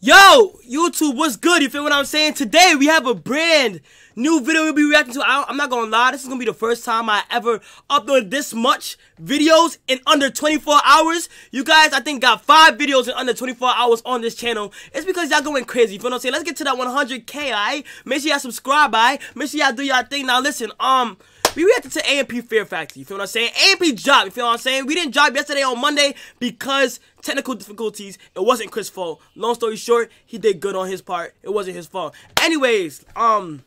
Yo, YouTube, what's good? You feel what I'm saying? Today we have a brand new video we'll be reacting to. I, am not gonna lie, this is gonna be the first time I ever uploaded this much videos in under 24 hours. You guys, I think, got five videos in under 24 hours on this channel. It's because y'all going crazy. You feel what I'm saying? Let's get to that 100k, alright? Make sure y'all subscribe, alright? Make sure y'all do y'all thing. Now listen, um. We reacted to AMP Fear Factor, you feel what I'm saying? AMP job, you feel what I'm saying? We didn't job yesterday on Monday because technical difficulties. It wasn't Chris' fault. Long story short, he did good on his part. It wasn't his fault. Anyways, um,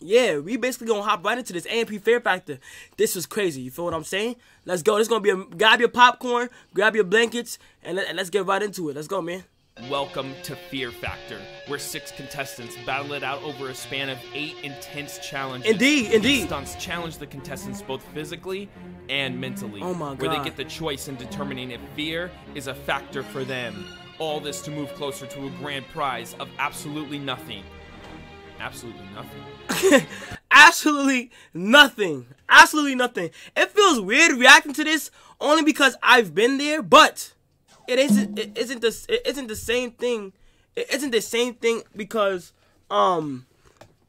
yeah, we basically gonna hop right into this AMP Fear Factor. This was crazy. You feel what I'm saying? Let's go. This gonna be a grab your popcorn, grab your blankets, and, let, and let's get right into it. Let's go, man. Welcome to Fear Factor, where six contestants battle it out over a span of eight intense challenges. Indeed, indeed. These stunts challenge the contestants both physically and mentally. Oh my god. Where they get the choice in determining if fear is a factor for them. All this to move closer to a grand prize of absolutely nothing. Absolutely nothing. absolutely nothing. Absolutely nothing. It feels weird reacting to this only because I've been there, but it isn't it isn't the it isn't the same thing. It isn't the same thing because um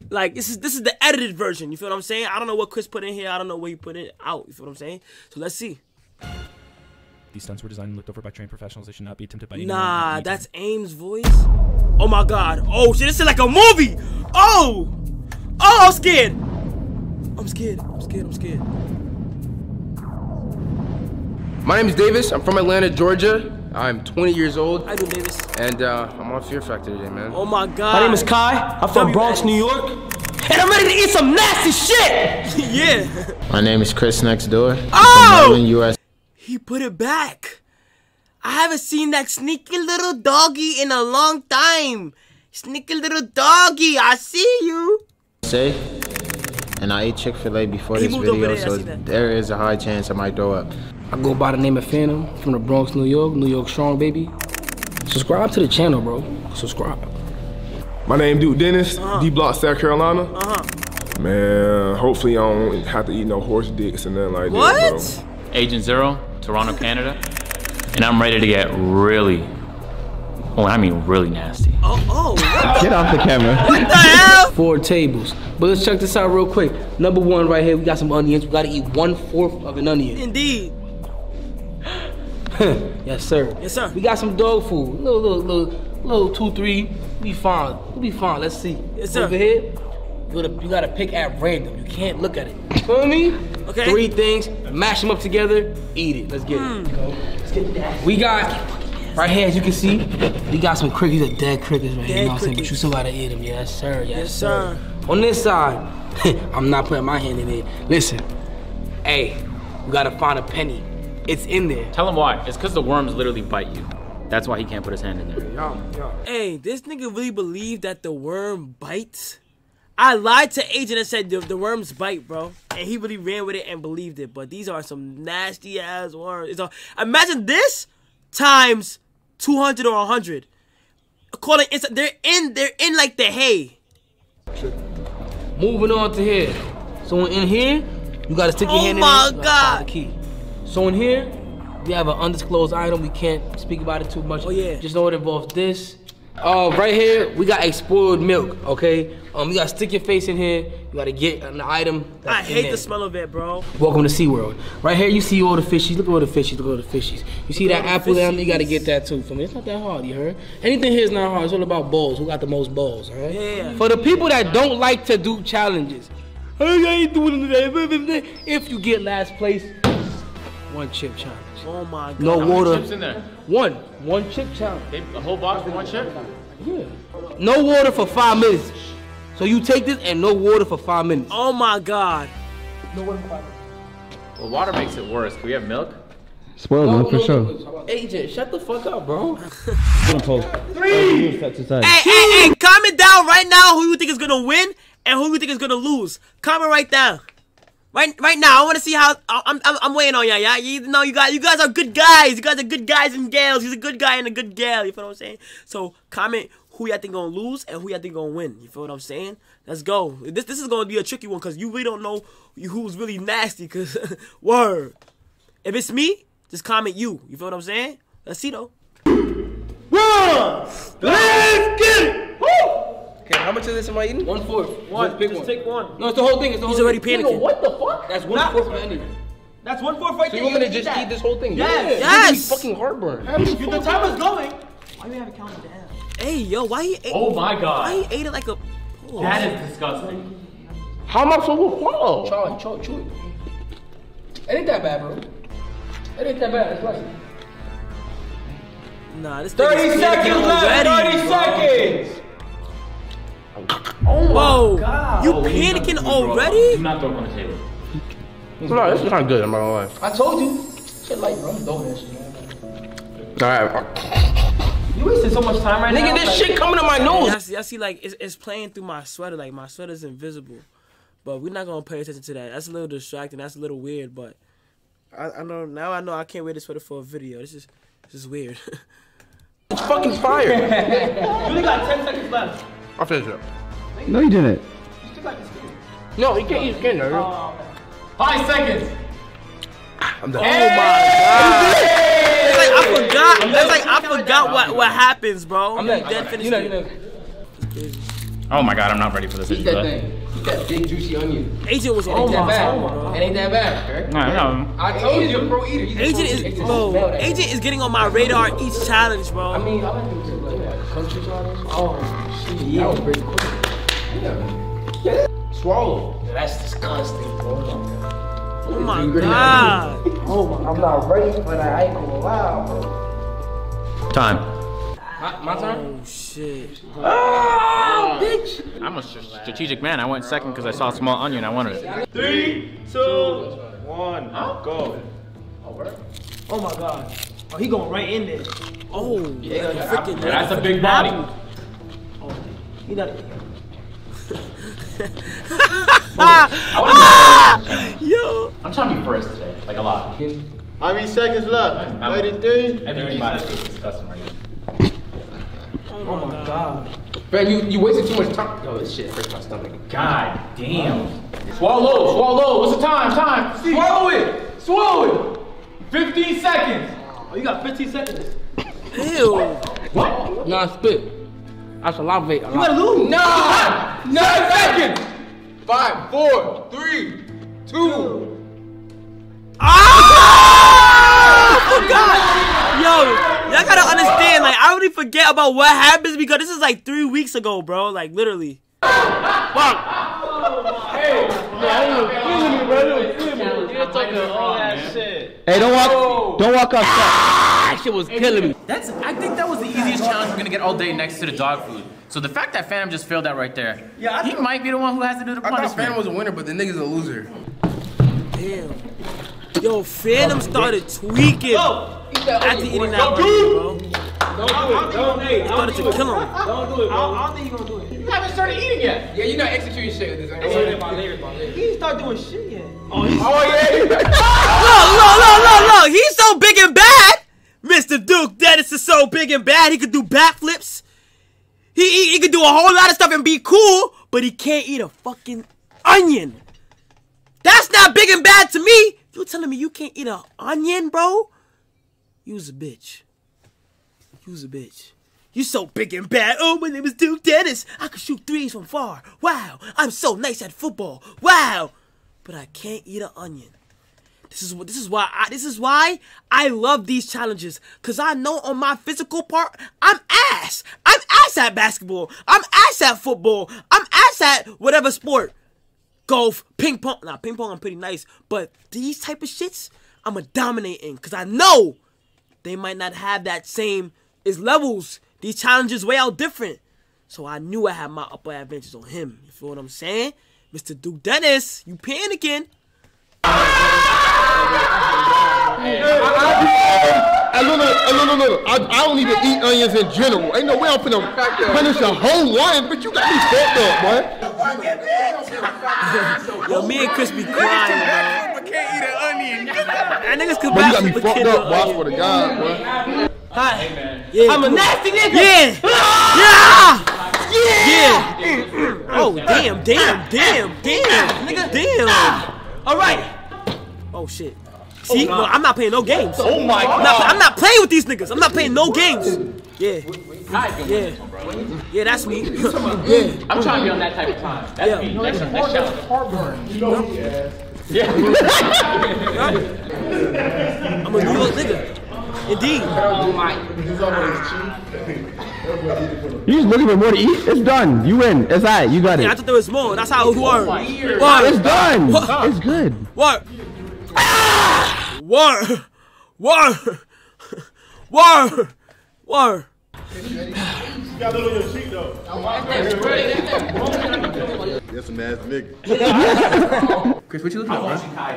like this is this is the edited version. You feel what I'm saying? I don't know what Chris put in here. I don't know what he put it out. You feel what I'm saying? So let's see. These stunts were designed and looked over by trained professionals. They should not be attempted by anyone. Nah, that's Aim's voice. Oh my god. Oh shit, this is like a movie. Oh! Oh, I'm scared. I'm scared. I'm scared. I'm scared. My name is Davis. I'm from Atlanta, Georgia. I'm 20 years old. I do Davis. And uh, I'm on Fear Factor today, man. Oh my god. My name is Kai. I'm from Bronx, New York. And I'm ready to eat some nasty shit! yeah. My name is Chris Next Door. Oh! From Maryland, US. He put it back. I haven't seen that sneaky little doggy in a long time. Sneaky little doggy, I see you. Say, and I ate Chick-fil-A before he this video, there, so there is a high chance I might throw up. I go by the name of Fanum from the Bronx, New York. New York strong, baby. Subscribe to the channel, bro. Subscribe. My name Duke Dennis, uh -huh. D Block, South Carolina. Uh-huh. Man, hopefully I don't have to eat no horse dicks and nothing like what? that, bro. Agent Zero, Toronto, Canada. And I'm ready to get really, oh, I mean really nasty. Oh, oh. Get off the camera. What the hell? Four tables. But let's check this out real quick. Number one right here, we got some onions. We gotta eat one fourth of an onion. Indeed. yes, sir. Yes, sir. We got some dog food. Little, little, little, little two, three. We fine. We'll be fine. Let's see. Yes, sir. Over here, you gotta, you gotta pick at random. You can't look at it. Feel me? Okay. Three things. Mash them up together. Eat it. Let's get mm. it. Hmm. Let's get that. We got right here, as you can see, we got some crickets. These are dead crickets, right Dead you know what I'm saying? But you still gotta eat them. Yes, sir. Yes, yes sir. sir. On this side, I'm not putting my hand in it. Listen, hey, we gotta find a penny. It's in there. Tell him why. It's because the worms literally bite you. That's why he can't put his hand in there. Yo, yo. Hey, this nigga really believed that the worm bites? I lied to Agent and said the, the, worms bite, bro. And he really ran with it and believed it. But these are some nasty ass worms. A, imagine this times 200 or 100. Calling inside, they're in, they're in like the hay. Moving on to here. So in here, you gotta stick your oh hand in Oh my god. The key. So in here, we have an undisclosed item. We can't speak about it too much. Oh yeah. Just know it involves this. Uh, right here, we got a spoiled milk, okay? Um, you gotta stick your face in here. You gotta get an item. I hate the smell of it, bro. Welcome to SeaWorld. Right here, you see all the fishies. Look at all the fishies. Look at all the fishies. You see that apple? You gotta get that too for me. It's not that hard, you heard? Anything here is not hard. It's all about balls. Who got the most balls, alright? Yeah. For the people that don't like to do challenges, I ain't doing that. If you get last place, one chip challenge. Oh my god. No How water. many chips in there? One. One chip challenge. A whole box for one chip? Yeah. No water for five minutes. So you take this and no water for five minutes. Oh my god. No water for five minutes. Well, water makes it worse. Can we have milk? Spoiled No, one for no, sure. Agent, shut the fuck up, bro. Three. Hey, hey, hey, comment down right now who you think is gonna win and who you think is gonna lose. Comment right down. Right, right now, I want to see how I'm. I'm, I'm waiting on ya. Yeah, you know, you guys, you guys are good guys. You guys are good guys and gals. He's a good guy and a good gal. You feel what I'm saying? So comment who y'all think gonna lose and who y'all think gonna win. You feel what I'm saying? Let's go. This this is gonna be a tricky one because you really don't know who's really nasty. Cause word, if it's me, just comment you. You feel what I'm saying? Let's see though. One, to this? Am I eating? One fourth. One. Pick Just one. take one. No, it's the whole thing. It's the He's whole already thing. panicking. What the fuck? That's one Not- fourth of the. That's one fourth right So there. you want me to just that. eat this whole thing? Yes. Yeah. It's Yes. fucking heartburn. If the timer's going. Why do we have it counted down? Hey, yo, why he ate? Oh my god. Why god. he ate it like a? Oh, That is disgusting. How am I supposed to swallow? Charlie, chew, chew it. It ain't that bad, bro. It ain't that bad. It's like. Nah, this 30 seconds left. 30 bro. Oh seconds. Whoa, you Oh, panicking something, bro. already? Do not throw it on the table. No, this is not good. I'm not gonna lie. I told you. Shit like, bro. I'm throwing that shit, man. All right. You wasting so much time right now. Nigga, this shit coming to my nose. I see, I see, like it's, it's playing through my sweater. Like my sweater's invisible, but we're not gonna pay attention to that. That's a little distracting. That's a little weird, but I, I know now. I know I can't wear this sweater for a video. This is this is weird. It's fucking fire. you only got ten seconds left. I'll finish it up. No, you didn't. No, you can't eat skin, nigga. Five seconds. I'm done. Oh my god! It's like I forgot. That's like I forgot what what happens, bro. I'm You not. dead finished You know, it. you know. Oh my god, I'm not ready for this. Eat that thing. Eat that big juicy onion. Agent was It on ain't that my bad. phone. It ain't that bad. Okay? No, no. I told you, you're a pro eater. Agent is bro. Agent is getting on my radar each challenge, bro. I mean, I like them too, like country challenge. Oh, shit. Yeah. That was pretty cool. Swallow. Yeah, that's disgusting, bro. oh my god! Oh my, I'm not ready for that. I ain't gonna lie, bro. Time. My, my turn? Oh shit! Oh, bitch. I'm a strategic man. I went second because I saw a small onion. I wanted it. Three, two, one, go. Oh, oh my god! Oh, he going right in there. Oh, yeah, freaking. That's a big body. Oh, you got He not. Yo. I'm trying to be first today, like a lot. How many seconds left? 33? Everybody is disgusting right now. Oh my god. man, you, you wasted too much time. Yo, this shit hurts my stomach. God damn. Swallow, swallow. What's the time? Time. Swallow it. Swallow it. 15 seconds. Oh, you got 15 seconds. Ew. What? Nah, spit. I shall salivate. You gotta lose. Nine! Nine seconds! Five, four, three, two. Ah! Oh God! Yo, y'all gotta understand. Like, I really forget about what happens because this is like three weeks ago, bro. Like, literally. Fuck. Hey, don't walk. Don't walk outside. That shit was killing me. That's. I think that was the easiest challenge we're gonna get all day next to the dog food. So the fact that Fanum just failed that right there, Yeah, I he thought- might be the one who has to do the punishment. I thought. Fanum was a winner, but the nigga's a loser. Damn. Yo, Fanum oh, started tweaking oh! after eating that burger, bro. Started to kill him. You haven't started eating yet. Yeah, you're not executing shit with this. He didn't start doing shit yet. Oh yeah. Look, look, look, look, look. He's so big and bad. Mr. Duke Dennis is big and bad. He could do backflips. He, he, he could do a whole lot of stuff and be cool, but he can't eat a fucking onion. That's not big and bad to me. You telling me you can't eat an onion, bro? You's a bitch. You's a bitch. You so big and bad. Oh, my name is Duke Dennis. I can shoot threes from far. Wow. I'm so nice at football. Wow. But I can't eat an onion. This is what this is why I this is why I love these challenges. Cause I know on my physical part, I'm ass. I'm ass at basketball. I'm ass at football. I'm ass at whatever sport. Golf, ping pong. Nah, ping pong I'm pretty nice. But these type of shits, I'm a dominate in. Cause I know they might not have that same is levels. These challenges way out different. So I knew I had my upper advantage on him. You feel what I'm saying? Mr. Duke Dennis, you panicking. Hey, look, look, hey, look, look, look. I, I don't even eat onions in general. Ain't no way I'm finna punish a whole lion, but you got me fucked up, boy. Yo, me and Chris be crying, bro. I can't eat an onion. That niggas could Boy, you got me fucked up, on boy. I swear to God, boy. Hi. Yeah. I'm a nasty nigga. Yeah. Yeah. Yeah. Oh, damn, damn, damn, damn, nigga, damn. All right. Oh shit. Oh, See, look, I'm not playing no games. Oh my I'm not, I'm not playing with these niggas. I'm not playing no games. Yeah. Yeah. Yeah, that's me. yeah. I'm trying to be on that type of time. That's Yeah. me. That's, that's challenge. Yeah. Yeah. I'm a New York nigga. Indeed. You just looking for more to eat? It's done. You win. It's alright. You got it. Yeah, I thought there was more. That's how it works. Wow, it's done. What? It's good. What? Word. Word. Word. Word. That's a nasty nigga. Chris, what you looking at, bro?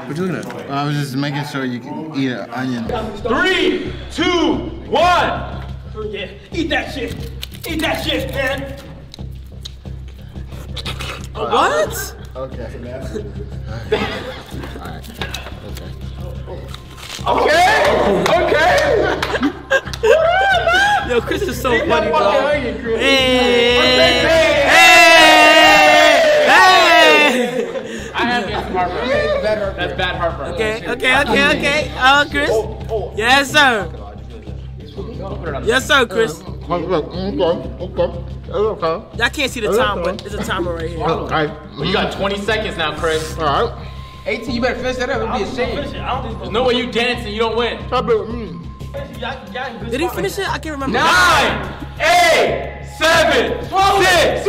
What you looking at? I was just making sure you can eat an onion. Three, two, one. Yeah. Eat that shit. Eat that shit, man. What? Okay. Okay. Okay. Okay. Yo, Chris is so funny, bro. onion, Hey, hey, hey. I have got some heartburn. That's bad heartburn. Okay, okay, okay, okay. Uh, Chris. Yes, sir. Yes, sir, Chris. Okay. Okay. I can't see the time, but there's a timer right here. Okay. You got 20 seconds now, Chris. All right. 18, you better finish that up. It'd be a shame. There's no way you dance and you don't win. Did he finish it? I can't remember. Nine, eight, seven, six, swallow it,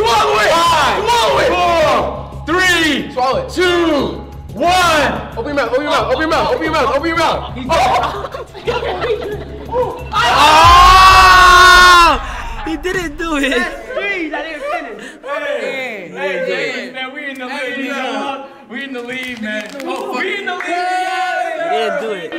five, four, three, Swallow it. two, one. Open your mouth. Open your mouth. Open your mouth. Open your mouth. Open your mouth. Oh! He didn't do it. That's three. I didn't finish. Hey, hey, Man, we in the lead, man. We in the lead, man. Oh, we in the lead. He didn't do it.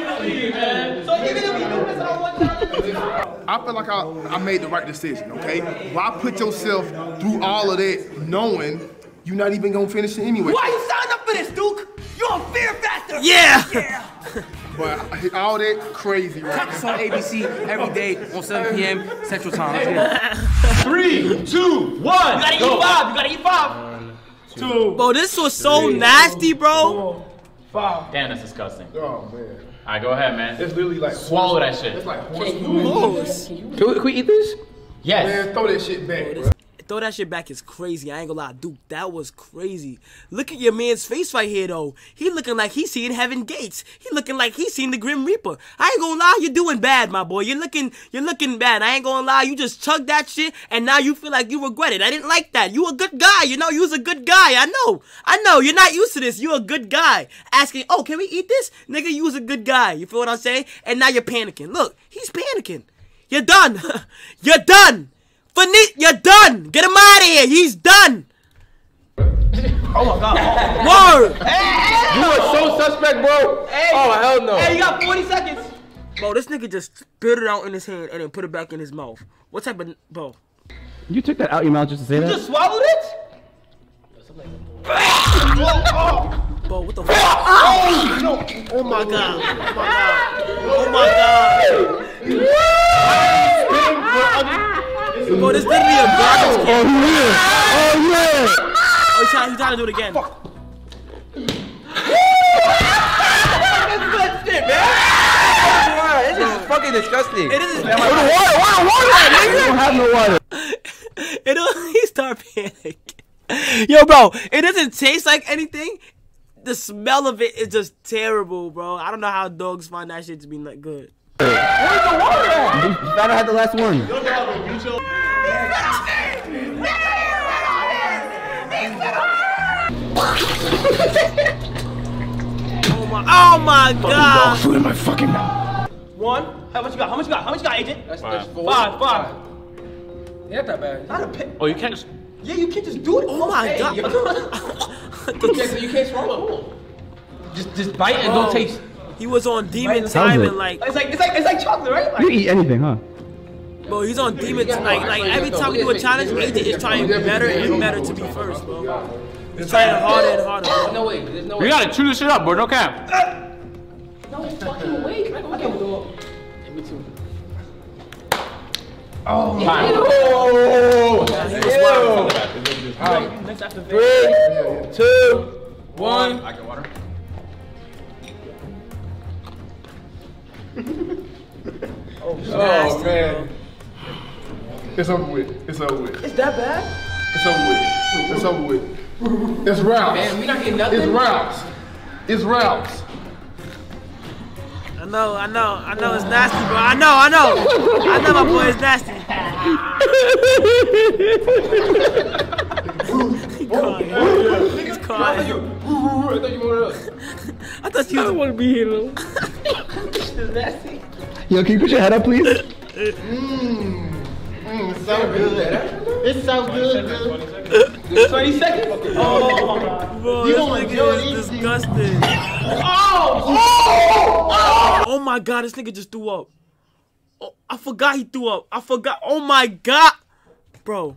I feel like I, I made the right decision, okay? Why put yourself through all of that knowing you're not even gonna finish it anyway? Why you signed up for this, Duke? You're on Fear Factor. Yeah. Yeah! But I- all that crazy, right? It's on ABC every day on 7 p.m. Central Time. Let's get it. Three, two, one. You gotta Go. eat five. You gotta eat five. Two. Bro, this was so nasty, bro. Five. Damn, that's disgusting. Oh man, All right, go ahead, man. it's literally like Swallow that shit. It's like horse Horse. Can we, can we eat this? Yes. Man, throw that shit back, bro. Throw that shit back is crazy. I ain't gonna lie, Duke. That was crazy. Look at your man's face right here, though. He looking like he seen Heaven Gates. He looking like he seen the Grim Reaper. I ain't gonna lie, you're doing bad, my boy. You're looking, you're looking bad. I ain't gonna lie, you just chugged that shit, and now you feel like you regret it. I didn't like that. You a good guy. You know, you was a good guy. I know. I know. You're not used to this. You a good guy. Asking, oh, can we eat this, nigga? You was a good guy. You feel what I'm saying? And now you're panicking. Look, he's panicking. You're done. you're done. Finit, you're done. Get him out of here. He's done. Oh my God. Word. You are so suspect, bro. Oh hell no. Hey, you got 40 seconds. Bro, this nigga just spit it out in his hand and then put it back in his mouth. What type of bro? You took that out your mouth just to say You that? You just swallowed it? Bro, what the fuck? Oh, no. oh my god. Oh my oh god. Oh my god. Bro, this literally a garbage can. Oh, oh yeah! Oh yeah! Oh, he's trying, he's trying to do it again. This is fucking disgusting. It is. Water, water, water, water! You don't have no water. It don't, he start panicking. Yo, bro, it doesn't taste like anything. The smell of it is just terrible, bro. I don't know how dogs find that shit to be like good. You thought I had the last one. Oh my, oh my god. Food in my fucking mouth. One. How much you got? How much you got? How much you got, agent? That's, that's four. Five, five. Yeah, not that bad. Not a pit. Oh, you can't just. Yeah, you can't just do it. Oh my Hey, god. yo. You can't, you can't swallow. Just, just bite and don't taste. He was on demon Sounds time and like, It's like it's like it's like chocolate, right? You eat anything, huh? bro, he's on demon like like every time we do a challenge, agent is trying better and better to be first, bro. He's trying harder and harder. Bro. no way. There's no way. You gotta chew this shit up, bro. No cap. No fucking way. man. Okay, we'll go. Me too. Oh. Two. One. I get water. Oh man. It's over with. It's over with. It's that bad? It's over with. It's over with. It's routes. Man, we not getting nothing? It's routes. It's routes. I know, I know, I know it's nasty, bro. I know, I know. I know my boy is nasty. he oh, crying. Oh, He's crying. I thought you wanted us. I thought you was want to be here, though. Yo, can you put your head up, please? Mmm. Mmm, it's so good. It's so good. good. 20 seconds? Oh, my God. Bro, You this gonna nigga enjoy is these disgusting. Oh! Oh! Oh Oh, my god, this nigga just threw up. Oh, I forgot he threw up. I forgot. Oh my god. Bro.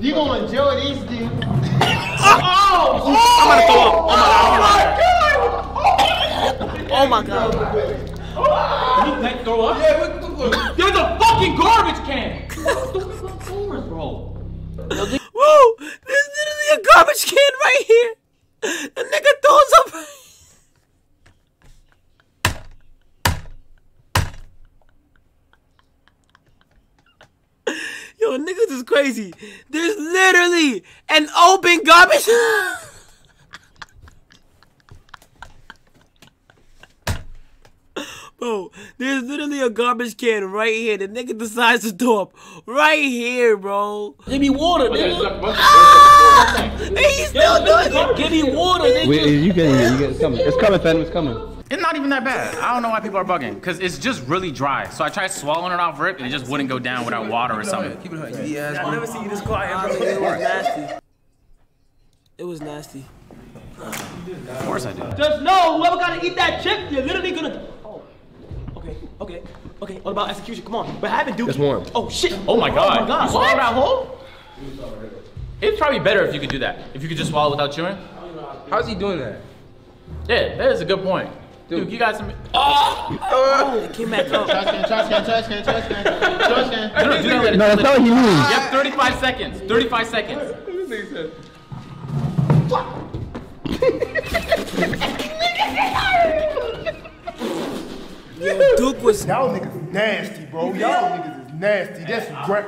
You gonna enjoy these, dude. Oh! oh! I'm gonna throw up. Oh my god. Oh my god. Oh oh You can't throw up? Yeah, look, look, look. There's a fucking garbage can! bro. Woo! There's literally a garbage can right here. The nigga throws up. Yo, niggas is crazy. There's literally an open garbage. Bro, there's literally a garbage can right here. The nigga decides to throw up right here, bro. Give me water, nigga. Ah! And he's still doing it. Give me water, nigga. Wait, you getting it? You get it's coming. It's coming, Fanum. It's coming. It's not even that bad. I don't know why people are bugging, because it's just really dry. So I tried swallowing it off rip, and it just wouldn't go down without water or something. Keep it high. Yeah, I've never seen you this quiet, bro. It was nasty. It was nasty. Of course I did. Just know whoever gotta eat that chip, you're literally gonna. Oh. Okay, okay, okay. What about execution? Come on. But I have it, Duke. That's one. Oh shit. Oh my oh god. Oh my god. You swallowed that whole? It's probably better if you could do that. If you could just swallow without chewing. How's he doing that? Yeah, that is a good point. Dude, you got some. Oh! oh! It came back up. Trash can, trash can, trash can, trash can, trash can. No, no, do that. No, that's not what he means. You have 35 seconds. 35 seconds. Yo, Duke was Y'all niggas nasty, bro. Y'all niggas is nasty. That's great.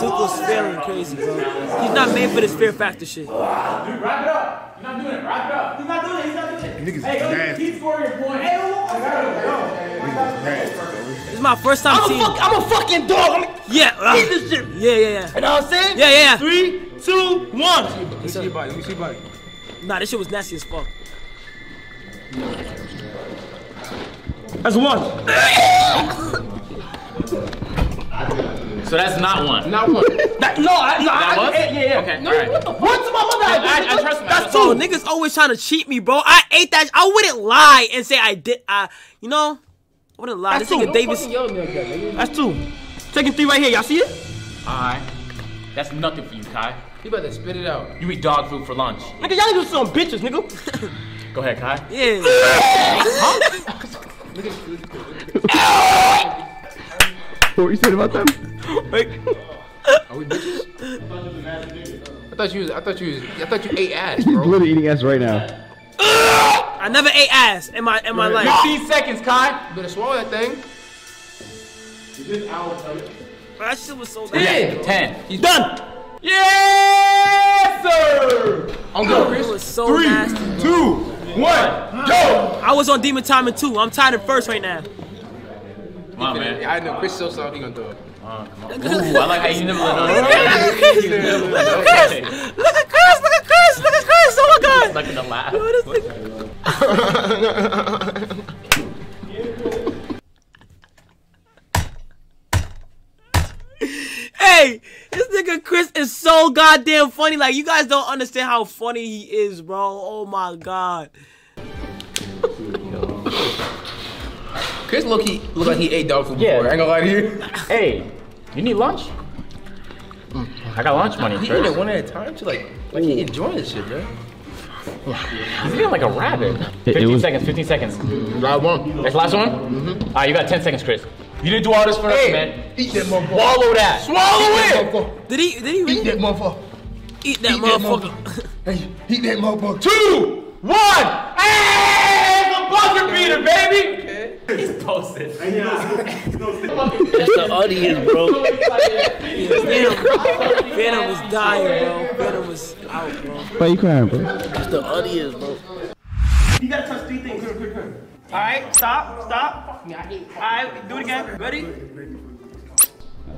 Duke was feeling crazy, bro. He's not made for this fear factor shit. Dude, wrap it up. You're not doing it. Wrap it up. He's not doing it. He's not doing it. Niggas is Hey, nasty. keep scoring your point. Hey, look, I got it. Niggas nasty, bro. This is my first time I'm seeing. a, fuck, I'm a fucking dog. I'm a, Yeah. uh, eat this shit. yeah, yeah, yeah. You know what I'm saying? Yeah, yeah, yeah. Three, two, one. Let me see your body. Let me see your body. Nah, this shit was nasty as fuck. That's one. So that's not one. Not one. That, no, I, no, That I, was? yeah, yeah. Okay, No, alright. what the What's my mother? I, I trust him. That's oh, trust Bro, niggas always trying to cheat me, bro. I ate that. I wouldn't lie and say I did. I, you know, I wouldn't lie. That's this two. nigga Davis. Fucking yell at me like that, nigga. That's two. Taking three right here. Y'all see it? Alright. That's nothing for you, Kai. You better spit it out. You eat dog food for lunch. Nigga, y'all niggas some bitches, nigga. Go ahead, Kai. Yeah. What were you saying about them? Are we bitches? I thought you was. I thought you was. I thought you ate ass, He's bro. literally eating ass right now. I never ate ass in my in my life. 15 seconds, Kai. You better swallow that thing. That shit was so Yeah, nasty. 10. He's Done. Yes, sir. I'm good, It Chris. was so nasty. Two, one, go! I was on demon timing too. I'm tied in first right now. Come on, man. I know Chris is so soft. He gonna throw it. Ooh, I like how you nibble it. Look at Chris. Look at Chris. Look at Chris. Look at Chris. Look at Chris. Oh my god. Like in the laugh. Yo, this Hey, this nigga Chris is so goddamn funny. Like you guys don't understand how funny he is, bro. Oh my god. Chris look he look like he ate dog food Yeah. before. I ain't gonna lie to you. Hey, you need lunch? I got lunch money. He Chris. eat it one at a time to like like he enjoying this shit, bro. He's eating like a rabbit. 15 was- seconds, 15 seconds. Last one. That's the last one? Mm-hmm. All right, you got 10 seconds, Chris. You didn't do all this for us, man. eat that motherfucker. Swallow that. Swallow it. Did he? Did he Eat really that motherfucker. eat that Eat that motherfucker? Hey, eat that motherfucker. Two, one. Hey, I'm buzzer beater, baby. He's posted. That's the audience, bro. Fanum, Fanum was dying, bro. Fanum was out, bro. Why you crying, bro? That's the audience, bro. You gotta touch three things. All right, stop, stop. All right, do it again. Ready?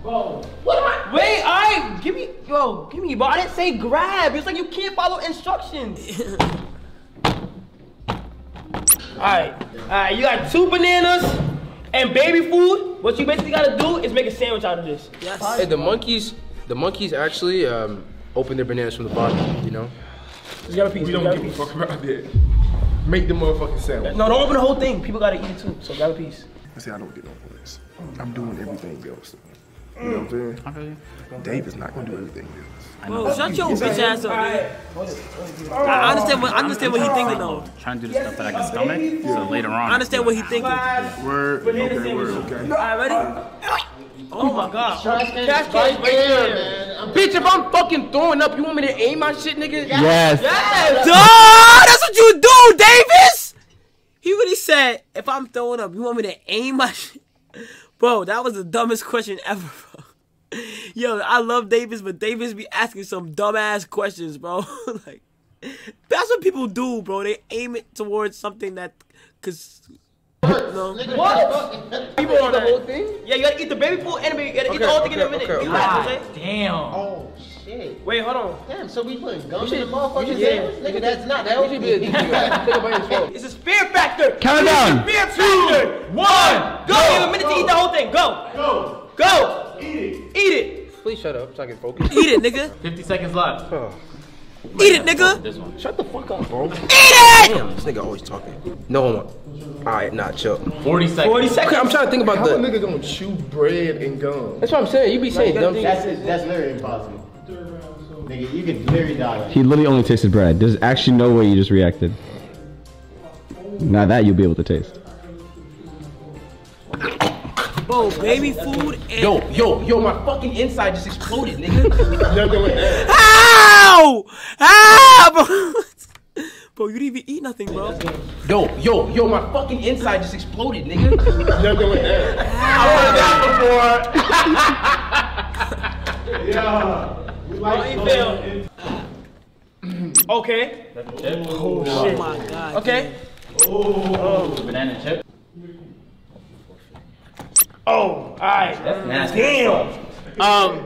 What am I? Wait, all right, give me, yo, give me, bro. I didn't say grab. It's like you can't follow instructions. all right, all right. You got two bananas and baby food. What you basically gotta do is make a sandwich out of this. Yes. Hey, the monkeys, the monkeys actually um, open their bananas from the bottom, you know? You got a piece. We you don't got give a piece. fuck about that. Make the motherfucking sandwich. No, don't open the whole thing. People gotta eat it too. So grab a piece. I say I don't get no points. I'm doing everything else. You know what I'm saying? I feel you. Dave is not gonna do everything else. Bro, shut your bitch ass up, man. I understand what I understand what he thinking though. Trying to do the stuff that I can stomach, so later on. I understand what he thinking. Word. Okay, word. Okay. Alright, ready? Oh my god. Trash can Cash right is right there, there. man. Bitch, if I'm fucking throwing up, you want me to aim my shit, nigga? Yes. Yes! Duh, that's what you do, Davis! He really said, if I'm throwing up, you want me to aim my shit? Bro, that was the dumbest question ever, bro. Yo, I love Davis, but Davis be asking some dumbass questions, bro. like, that's what people do, bro. They aim it towards something that, cause. No. What? People on the whole thing? Yeah, you gotta eat the baby food and the baby. You gotta eat the whole thing in a minute. You got it, Jose? Damn. Oh shit. Wait, hold on. Damn, so we putting gum in the should- motherfucking we should- sandwich? Nigga, that's not that. should be a nigga. It's a fear factor. Count it down. Fear factor. One. Go. You have a minute to eat the whole thing. Go. Go. Go. Eat it. Eat it. Please shut up so I can focus. Eat it, nigga. 50 seconds left. Eat it, nigga. This one. Shut the fuck up, bro. Eat it. Damn, this nigga always talking. No homo. Alright, nah, chill. 40 seconds. 40 Okay, seconds. I'm trying to think about How a nigga gonna chew bread and gum? That's what I'm saying. You be saying dumb That's shit. that's literally impossible. Nigga, you can literally die. He literally only tasted bread. There's actually no way you just reacted. Now that you'll be able to taste. Bro, baby food and. Yo, yo, yo, my fucking inside just exploded, nigga. Ow! Ow, bro. Bro, you didn't even eat nothing, bro. Yo, yo, yo, my fucking inside just exploded, nigga. How you feel? Okay. Oh my god. Okay. Oh banana chip. Oh, alright. That's nasty. Damn. Um,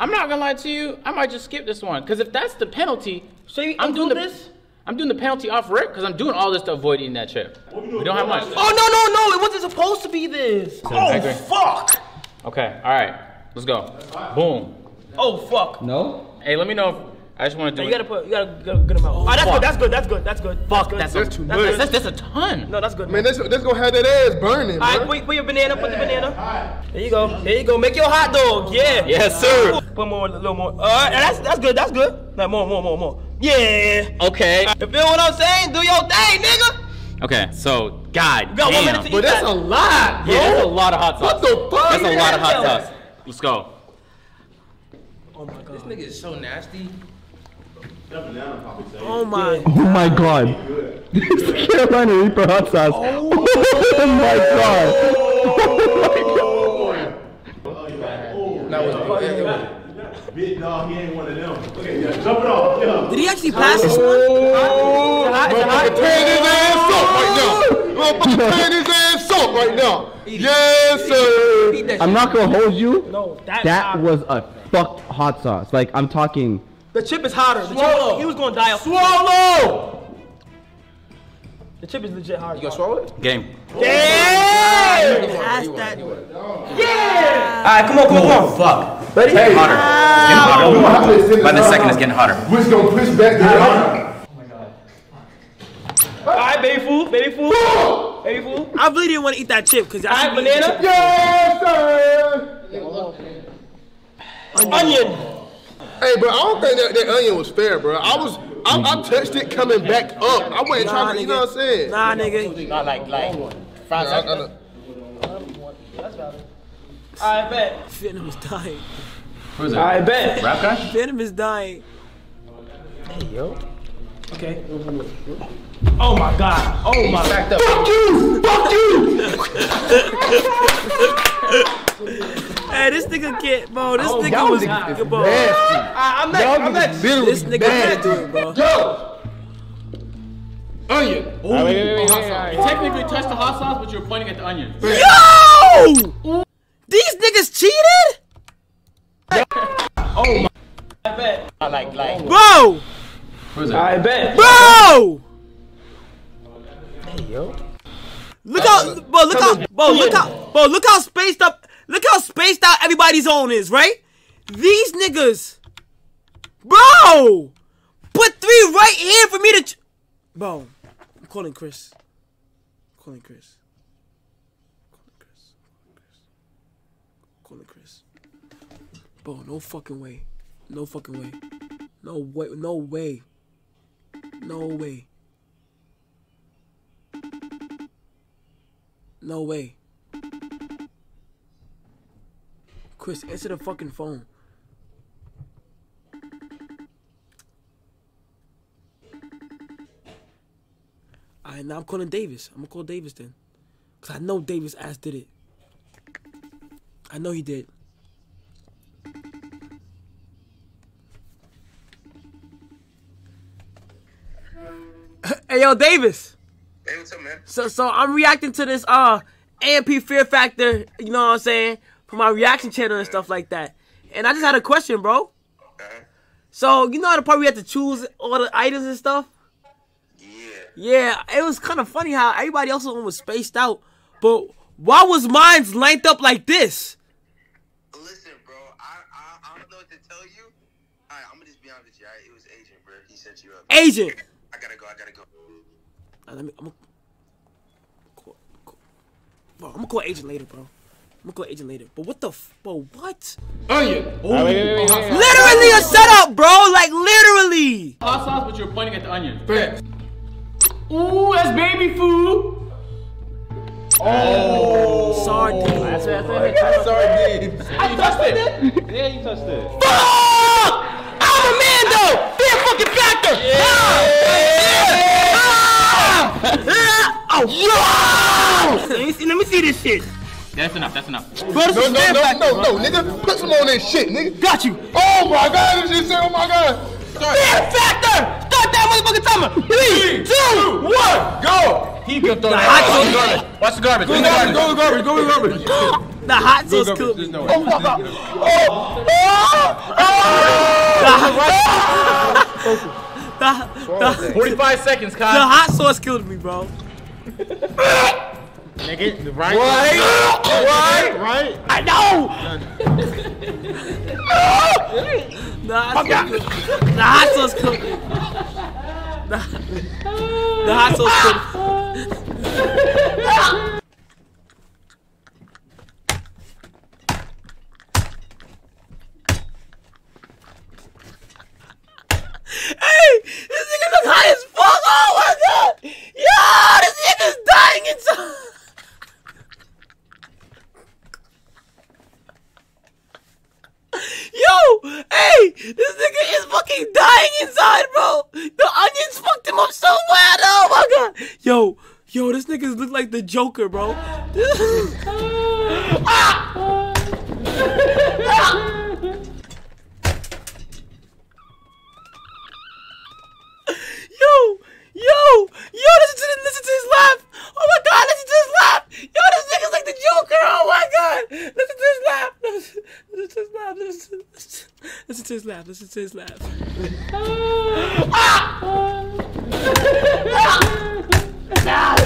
I'm not gonna lie to you. I might just skip this one because if that's the penalty, So you I'm doing the this? I'm doing the penalty off rip because I'm doing all this to avoid eating that chip. We don't have much. Oh no no no! It wasn't supposed to be this. Oh fuck! Okay. All right. Let's go. Boom. Oh fuck! No? Hey, let me know. If, I just want to do You gotta put, you gotta get a good amount. Oh, that's fuck. good. That's good. That's good. That's good. Fuck. That's, That's, good. That's too that's, much. that's, that's a ton. No, that's good. Man, that's, that's gonna have that ass burning, All right, bro. put, put your banana. Put the banana. There you go. There you go. Make your hot dog. Yeah. Yes, sir. Put more, a little more. All right, that's that's good. That's good. Like more, more, more, more. Yeah. Okay. You feel what I'm saying? Do your thing, nigga. Okay. So, God You got one damn. minute to eat But that's that. a lot, bro. Yeah, that's a lot of hot sauce. What the fuck? That's a lot of hot Yeah. sauce. Let's go. Oh my god. This nigga is so nasty. Oh my. Oh my god. This Carolina Reaper hot sauce. Oh, oh my god. That was it was- Big dog, he ain't one of them. Okay, yeah, jump it off. Yeah. Did he actually pass this one? Oh. Motherfucker tearing his ass up right now. Motherfucker tearing his ass up right now. Yes, sir. I'm not gonna hold you. No, that's That was a fucked hot sauce. Like, I'm talking. The chip is hotter. The Swallow. chip, he was gonna die. off- Swallow. The chip is legit hard. You gonna swallow it? Game. Damn! He won, Pass he won, that. Yeah! Alright, come on, come on, come on. Oh, fuck. Ready? Getting hotter. Getting hotter. Oh, By the second, it's getting hotter. We're just gonna push back the other. Alright, baby food, baby food. Baby food. I really didn't want to eat that chip because I Alright, banana. Yes, sir. Onion. Hey, bro, I don't think that, that onion was fair, bro. I was, I, I touched it coming back up. I wasn't trying to, you know what I'm saying? Nah, nigga. Not like like five I- I seconds. know. I bet. Venom is dying. Who's it? I bet. Rap guy? Venom is dying. Okay. Oh my god. Oh my Backed up. Fuck you! Fuck you! Hey, this nigga can't, bro. This Oh, nigga was, niggas bro. nasty. I, I'm next. Y'all I'm niggas next. literally This nigga can't do it, bro. Yo! Onion. Wait, wait, wait, oh, wait, wait. You technically touched the hot sauce, but you were pointing at the onion. Yo! These niggas cheated? Oh my. I bet. I like like. Bro! I bet. Bro! Hey yo. Look how, bro, look how, bro, look how, bro, look how spaced up, look how spaced out everybody's own is, right? These niggas, bro, put three right here for me to, ch- bro, I'm calling Chris. I'm calling Chris. Calling Chris. Bro, no fucking way. No fucking way. No way. No way. No way. No way. Chris, answer the fucking phone. Alright, now I'm calling Davis. I'm gonna call Davis then. Cause I know Davis ass did it. I know he did. Yo, Davis. Hey, what's up, man? So so I'm reacting to this uh AMP Fear Factor, you know what I'm saying, for my reaction channel and stuff like that. And I just had a question, bro. Okay. So you know how the part we had to choose all the items and stuff? Yeah. Yeah, it was kind of funny how everybody else's one was spaced out, but why was mine's lined up like this? Listen, bro, I, I I don't know what to tell you. All right, I'm gonna just be honest with you. Right? It was Agent, bro. He set you up. Agent. I gotta go. I gotta go. Uh, let me. I'm gonna call, call, bro, I'm gonna call agent later, bro. I'm gonna call agent later. But what the, f- bro? What? Onion. Ah, wait, wait, wait, wait, wait. Literally a setup, bro. Like literally. Hot sauce, but you're pointing at the onion. Facts. Ooh, that's baby food. Oh, sardines. That's it. That's it. Sardines. I touched it. Yeah, you touched it. Fuck! I'm a man though. Fear fucking factor. Ah! Ah! Oh, yo! Let me see. Let me see this shit. That's enough. That's enough. No, no, no, no, no, nigga. Put some on that shit, nigga. Got you. Oh my god, this shit said, oh my god. Fear factor. Start that motherfucking timer. Three, two, one, go. He can throw The that. hot Watch the garbage. Go Watch in the the garbage. garbage, go in the garbage, go in the garbage. The hot Go in sauce the killed garbage, me. there's no way. Oh my god. Oh, oh, the, the, 45 seconds, Kyle. the hot sauce killed me, bro. Nigga, right? Right, Right? Right? I know. the, hot sauce, the hot sauce killed me. The, the hot sauce killed me. Hey, this nigga look high as fuck. Oh my god. Yo, this nigga's dying inside. Yo, hey, this nigga is fucking dying inside, bro. The onions fucked him up so bad. Oh my god. Yo, yo, this nigga look like the Joker, bro. Ah! Yo, yo, yo, listen to this, listen to his laugh. Oh my god, listen to his laugh. Yo, this nigga's like the Joker. Oh my god. Listen to his laugh. Listen, to his laugh. Listen, to his laugh. Listen to his laugh. Ah! Ah!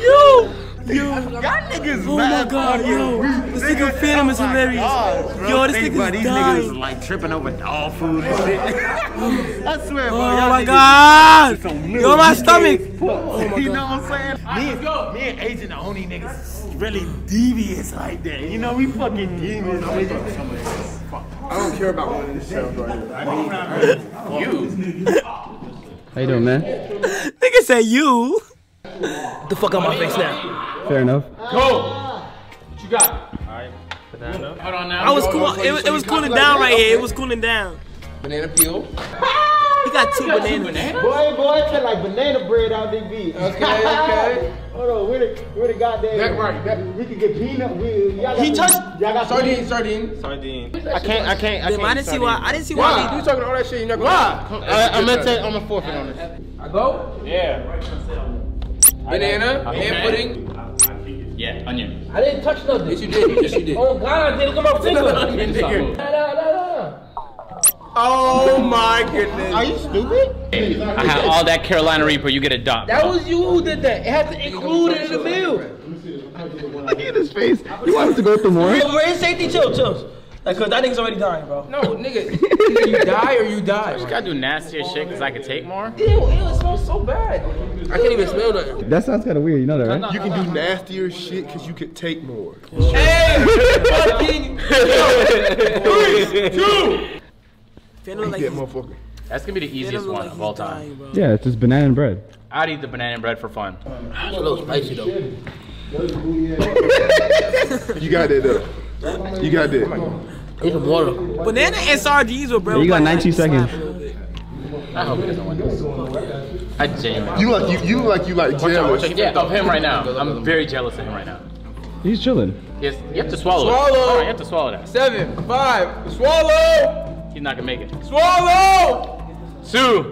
Yo, yo. Y'all niggas Oh my god, yo. This nigga Fanum is oh hilarious. Yo, this Think about nigga's these niggas like tripping over dog food and shit. I swear, bro. Oh y'all my niggas god. is some Yo, my milk stomach. cake. Oh my you know what I'm saying? Me and, me and Agent the only niggas really devious like that. You know, we fucking demons. I don't care about one of these sounds right here. You. How you doing, man? Nigga say you. The fuck out my face now. Fair enough. Go. What you got? Alright. Hold on now. I was cool. It, was- it was cooling down right here. It was cooling down. Banana peel. He got two bananas. Boy, boy, it feel like banana bread out this beat. Okay, okay. Hold on, where the, where the goddamn. Back right, back- We can get peanut. We, y'all got He touched- Y'all got some- Sardine, sardine. Sardine. I can't. I can't. I Damn, can't. I didn't see why. I didn't see Why? why. You talking all that shit? You not gonna. Why? I, I'm gonna take. I'm a forfeit on this. I go. Yeah. Banana, Okay. pudding. Yeah, onion. I didn't touch nothing. Yes, you did. Yes, you did. Oh God, I did. Look at my finger. Onion, nigga. Nah, nah, nah, nah. Oh my goodness. Are you stupid? I had all that Carolina Reaper. You get a dot. That was you who did that. It had to include it in the meal. Look at his face. You want us to go through more? Yo, Ray, safety, chill, chill. Like, cause that nigga's already dying, bro. No, nigga. Either you die or you die. I just gotta do nastier shit because I could take more. Ew, ew, it smells so bad. I can't even smell that. That sounds kind of weird. You know that, right? You can do nastier shit because you could take more. Hey, fucking. Three, two. Fanum like That motherfucker. That's gonna be the easiest one like of he's all time. dying, bro. Yeah, it's just banana and bread. I'd eat the banana bread for fun. It's a little spicy though. You got that though. You got that. Need some water. Banana and sardines with bread. You got 19 seconds. I hope he doesn't win this. I genuinely. You like you you like you like jealous. Yeah, of him right now. I'm very jealous of him right now. He's chilling. Yes, you have to swallow, it. Swallow. All right, you have to swallow that. Seven, five, swallow, He's not gonna make it. swallow. Two,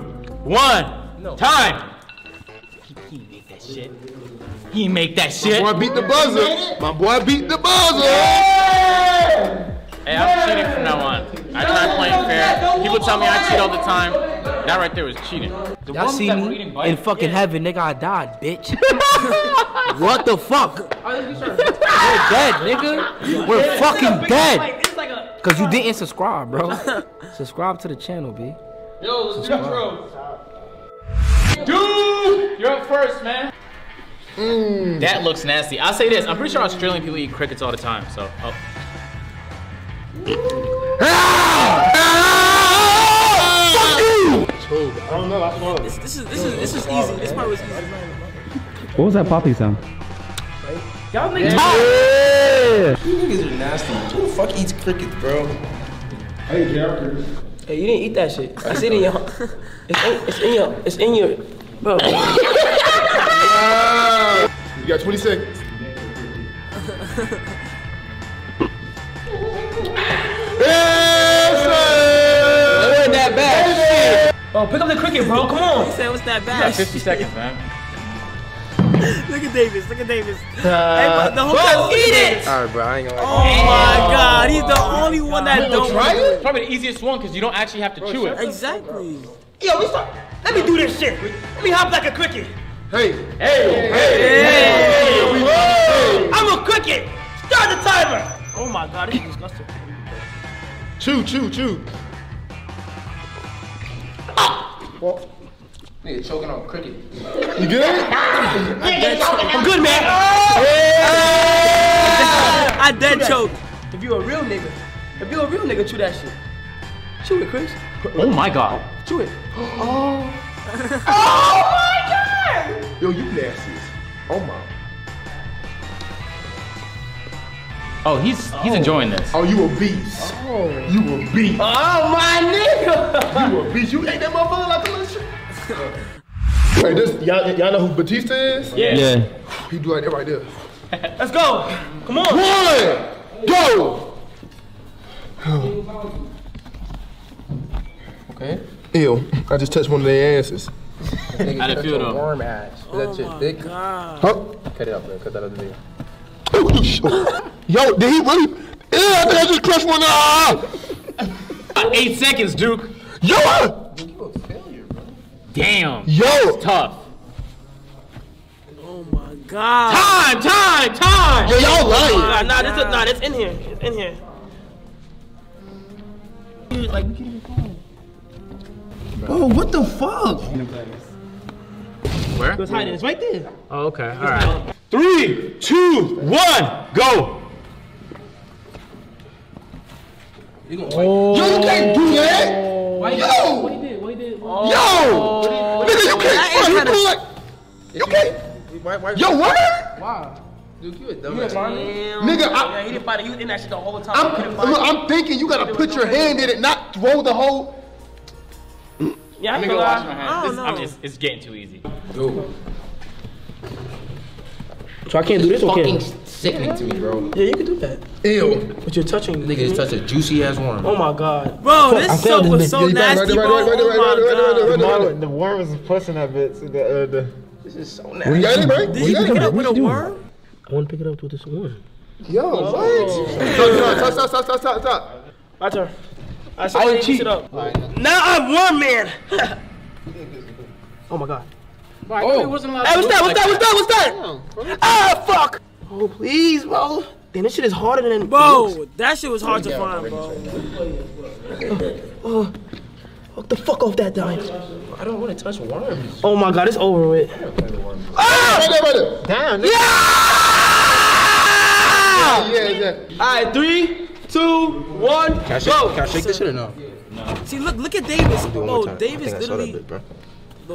one, time. He, he make that shit. He make that shit. Boy beat the buzzer. My boy beat the buzzer. Hey, I'm cheating from now on. I try playing fair. People tell me I cheat all the time. That right there was cheating. The Y'all see me in bites- fucking heaven, nigga. I died, bitch. what the fuck? We're dead, nigga. We're fucking dead. It's like a. Cause you didn't subscribe, bro. subscribe to the channel, b. Yo, let's go. Dude, you're up first, man. That looks nasty. I'll say this. I'm pretty sure Australian people eat crickets all the time. So, oh. I don't know. I swallowed. This, this is this is this is easy. This part was easy. What was that poppy sound? Y'all niggas. Yeah. You niggas are nasty. Who the fuck eats crickets, bro? Hey, Jeffers. Hey, you didn't eat that shit. It's in your. It's in, it's in your. It's in your. Bro. You got 20 seconds. It wasn't that bad. Oh, pick up the cricket, bro. Come on. He said, "What's that You bad?" got 50 seconds, man. Look at Davis. Look at Davis. hey, but the whole time, eat it. All right, bro. I ain't gonna. Oh my God, he's the only one that don't. Try it. Probably the easiest one because you don't actually have to chew it. Exactly. Yo, we start. Let me do this shit. Let me hop like a cricket. Hey, Hey. Hey, Hey. I'm a cricket. Start the timer. Oh my God, this is disgusting. Chew, chew, chew. Well, Nigga choking on cricket. you good? I'm good, man. I dead choked. If you a real nigga, if you a real nigga, chew that shit. Chew it, Chris. Oh my god. Chew it. Oh. Oh my god. Yo, you nasty. Oh my. Oh, he's he's enjoying this. Oh, you a beast. Oh. You a beast. Oh my nigga. You a beast. You ate that motherfucker like a little shit. Hey, this y'all, y'all know who Batista is? Yeah. Yeah. He do like that right there. Let's go. Come on. One, go. Okay. Ew, I just touched one of their asses. How'd it feel though? Warm ass. Is that oh shit thick? God. Huh? Cut it up, man. Cut that out of the video. Yo, did he really? Yeah, I think I just crushed one. Ah! Eight seconds, Duke. Yo, Damn. yo. It's tough. Oh my God. Time, time, time. Yo, y'all Oh lying. my God, nah, this is nah, this in here. It's in here. Like we can't even find it. Oh, what the fuck? Where? It was hiding. It's right there. Oh, okay. All right. Three, two, one, go. Yo, you can't do that. Yo, What he did? What he did? yo, nigga, you can't. You do like, you can't. Why, why, Yo, what? Wow. Dude, you a dumb Damn. Nigga, I- yeah, he didn't find it. He was in that shit the whole time. I'm, He couldn't find look. I'm thinking you gotta put your hand in it, not throw the whole. Yeah, Let me I go wash that. my I hands. don't know. I'm it's getting too easy. So I can't do this or Fucking can? sickening to me, bro. Yeah, you can do that. Ew. But you're touching. Nigga just touched a juicy ass worm. Oh my god. Bro, Fuck, this I soap failed was this so bitch. nasty, bro. Oh my god. The worm was pushing that bit. The, uh, the, This is so You got it, right? Did you pick it up with a worm? I want to pick it up with this worm. Yo, what? Stop, stop, stop, stop, stop, stop. My turn. I I said didn't cheat. cheat up. Now I'm worm man. Oh my god. Oh, it wasn't allowed Hey, what's that? look What's that? like What's that? What's that? Ah, fuck! Oh please, bro. Damn, this shit is harder than Bro, that shit was hard to find, bro. Oh, fuck the fuck off that dime. I don't want to touch worms. Oh my god, it's over with. Ah! Right there, right there. damn. Yeah, yeah, yeah. All right, three, two, one, Can I shake, go. can I shake this shit or no? See, look, look at Davis. Do it one Bro, more time. I Davis think I saw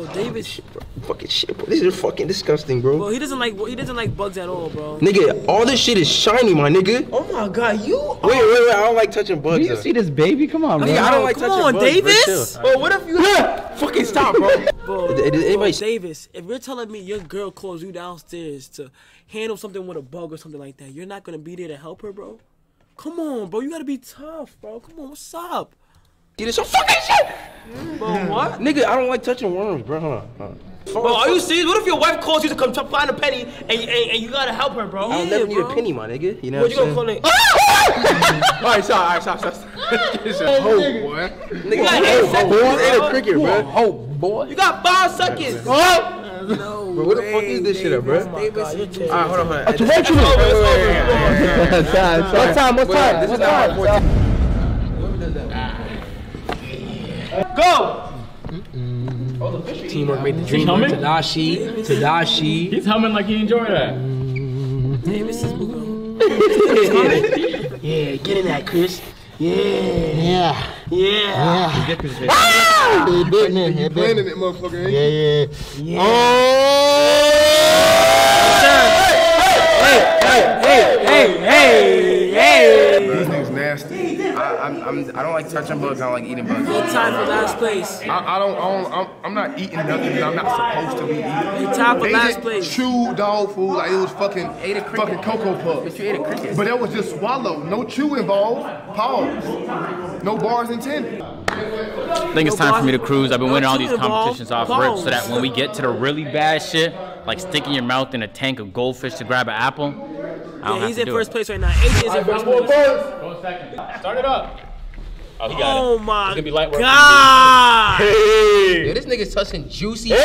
that literally, bit, bro. bro, Fucking shit, bro. This is fucking disgusting, bro. bro, he doesn't like, he doesn't like bugs at all, bro. Nigga, all this shit is shiny, my nigga. Oh my god, you. Wait, wait, wait. I don't like touching bugs. Do you though. see this baby? Come on, Nigga, bro. I don't like Come touching on, bugs. bro. Davis. Chill. Bro, what if you? Fucking stop, bro. Bro, Did- did bro, anybody- Davis, if you're telling me your girl calls you downstairs to handle something with a bug or something like that, you're not gonna be there to help her, bro. Come on, bro, you gotta be tough, bro. Come on, what's up? Get in some fucking shit! Bro, what? Nigga, I don't like touching worms, bro. Bro, are you serious? What if your wife calls you to come find a penny and, and, and you gotta help her, bro? I'll yeah, never need bro. a penny, my nigga. You know what, what you gonna call me? alright, stop, alright, stop, stop. stop. It's boy. Nigga, you got eight seconds. Boy, a cricket, bro. Hoe, boy. You got five seconds. Oh! No bro, what the fuck is this shit up, bro? Alright, hold on, hold on. It's over. What time, what time? This is not 14. Go! Oh, the Teamwork made the dream work. Tadashi, Tadashi. He's humming like he enjoyed that. Yeah, get in that, Chris. Yeah. Yeah. Yeah. yeah. Ah! It, motherfucker. Yeah, yeah. yeah. Oh! Hey, hey, hey, hey, hey, hey. hey. I'm, I'm, don't like touching bugs. I don't like eating bugs. Good time for last place. I, I don't, I don't I'm, I'm not eating nothing that I'm not supposed to be eating. It's time for They last place. Chew dog food like it was fucking fucking cocoa puffs. you ate a cricket. But that was just swallow. No chew involved. Pause. No bars intended. I think it's time for me to cruise. I've been winning all these competitions off rip so that when we get to the really bad shit, like sticking your mouth in a tank of goldfish to grab an apple, I don't Yeah, have he's to in do first it. place right now. AJ is in first place. Go second. Start it up. Oh, he got Oh it. my It's gonna be light work. God. Yeah, this nigga's touching juicy. The, the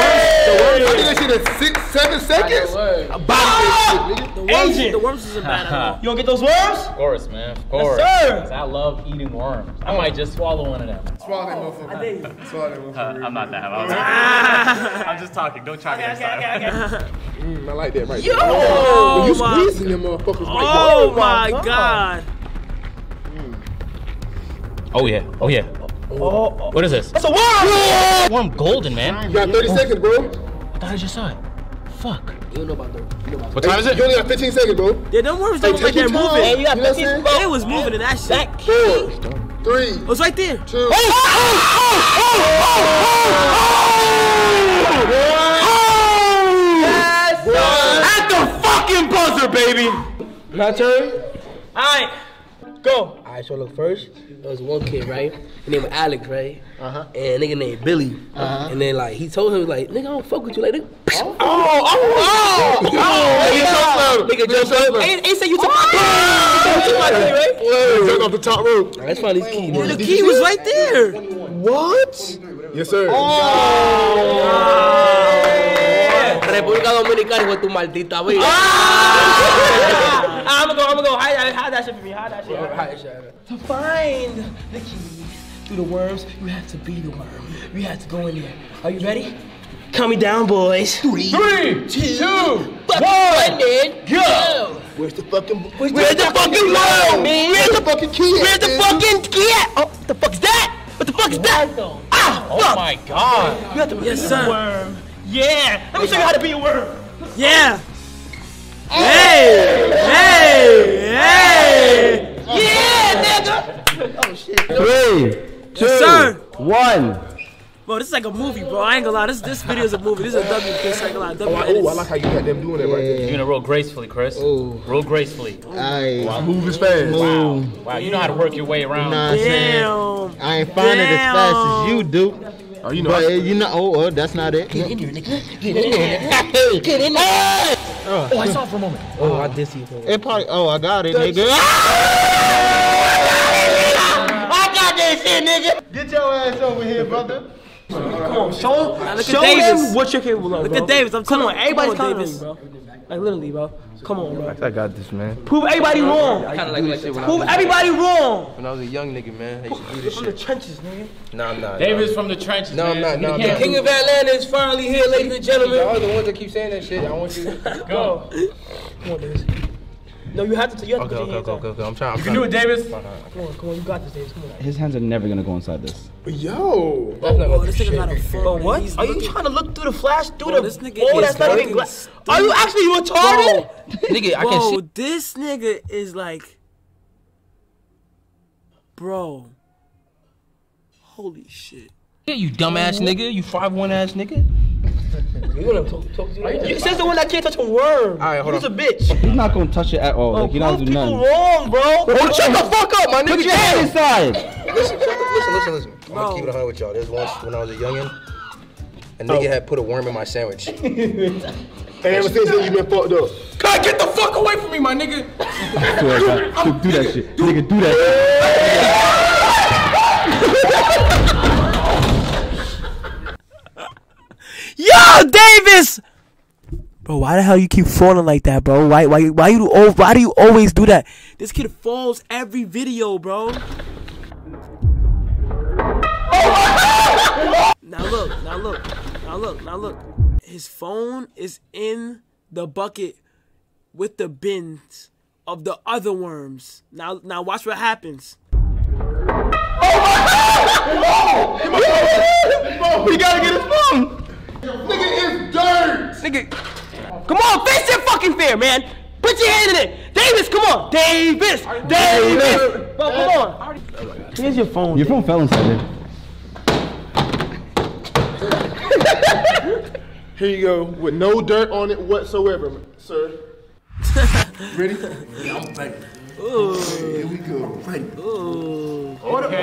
worms, the worms, I did that shit in six, seven seconds. The worms, the worms isn't bad at all. You gonna get those worms? Of course, man. Of course. sir. 'Cause I love eating worms. I might just swallow one of them. Swallow that motherfucker. I did. Swallow that motherfucker. Uh, I'm not that happy. I'm just talking. Don't try me next time. Mm, I like that right Yo! there. Oh, you my- squeezing them motherfuckers right Oh there. my God. Oh yeah. Oh yeah. What is this? That's a worm! Worm golden, man. You got 30 seconds, bro. I thought I just saw it. Fuck. You don't know about the. You know What time is it? You only got 15 seconds, bro. Yeah, them worms Hey, don't look like they're time. moving. Hey, you got You know what I'm 15 saying? bro. They was moving in that shit. Four, three, It was right there. two. At the fucking buzzer, baby! My turn. Alright, go. Alright, so look first, there was one kid, right? His name was Alex, right? Uh-huh. And a nigga named Billy. Uh-huh. And then like he told him like, nigga, I don't fuck with you, like nigga. Oh, oh, oh, oh, oh, oh Nigga jumped up. Ain't, ain't say you took my You took my key, right? Whoa, jump off the top rope. Let's find his key. The key was right there. What? Yes, sir. República Dominicana, hijo de tu maldita vida. I'm gonna go, I'm gonna go. Hide, hide that shit for me. Hide that shit. To find the key to the worms, you have to be the worm. You have to go in there. Are you ready? Count me down, boys. Three, Three, two, two, one, one, go. Where's the fucking? Where's the fucking worm, man? Where's the fucking key? Where's the fucking key at? Oh, what the fuck is that? What the fuck is that? Ah, Oh fuck. my god. You have to be Yes, the sir. Worm. Yeah. Let me show you how to be a worm. Yeah. Hey, hey, hey. Yeah, nigga. Oh shit. Three, two, Yes, sir. one. Bro, this is like a movie, bro. I ain't gonna lie. This this video is a movie. This is a W. This ain't gonna lie. W Oh, I, edits. oh, I like how you had them doing that right You're there. gonna roll gracefully, Chris. Roll gracefully. Aye. Wow. Move as fast. Wow. Wow, you know how to work your way around. what I'm? I ain't find it as fast as you do. Oh, you know. But I- uh, you know, oh, oh, that's not it. Get in here, nigga. Get in there. Get in there. Oh, I saw it for a moment. Oh, uh, I did see it. It probably. Oh, I got it, nigga. I got this shit, nigga. Get your ass over here, brother. Come on, show, Now look show at Davis. them what you're capable of. Look bro. at Davis. I'm Come telling on, you. everybody's Come on, counting on Davis. you, bro. Like literally, bro. Come on, bro. I got this, man. Prove everybody wrong. I used to do this shit when I Prove was everybody wrong. When I was a young nigga, man, I used to do this From the trenches, nigga. Nah, I'm not. Davis nah. from the trenches. No, I'm not. No, I'm He not. can't- King of Atlanta is finally here, ladies and gentlemen. Y'all are the ones that keep saying that shit. I want you. to Go. Come on, Davis. No, you have to. You have to Okay, put your okay, hands okay, up. okay, okay. I'm trying. I'm You can do it. Davis. Come on, come on. You got this, Davis. Come on. His hands are never gonna go inside this. Yo. That's not Bro, gonna this do nigga shit. got a phone. Bro, what? He's Are you looking- trying to look through the flash through Bro, the this nigga oh, is that's not even fucking glass? Are you actually retarded? Nigga, I Bro, can see. this nigga is like, bro. Holy shit. Yeah, you dumbass nigga. You five one ass nigga. You gonna talk, talk to you? You says the one that can't touch a worm. Alright, hold Who's on. a bitch? He's not gonna touch it at all. Bro, Like he don't prove do people nothing. wrong, bro. Oh, shut the fuck up, my nigga. Put your hand inside. Listen, listen, listen, listen. I'm gonna keep it 100 with y'all. There's once when I was a youngin', a oh. nigga had put a worm in my sandwich. And ever since then, you been fucked up. God, get the fuck away from me, my nigga. I swear God. Do that shit. Nigga, do that. Yo, Davis! Bro, why the hell you keep falling like that, bro? Why, why, why you, al- why do you always do that? This kid falls every video, bro. Now look, now look, now look, now look. His phone is in the bucket with the bins of the other worms. Now, now watch what happens. We gotta get his phone. Nigga, it's dirt. Nigga, come on, face your man. Put your hand in it. Davis, come on. Davis. Davis. Bro, come on. Here's your phone. Your phone fell inside it. Here you go, with no dirt on it whatsoever, sir. Ready? Yeah, I'm ready. Ooh. Here we go. Ready. Ooh. Okay.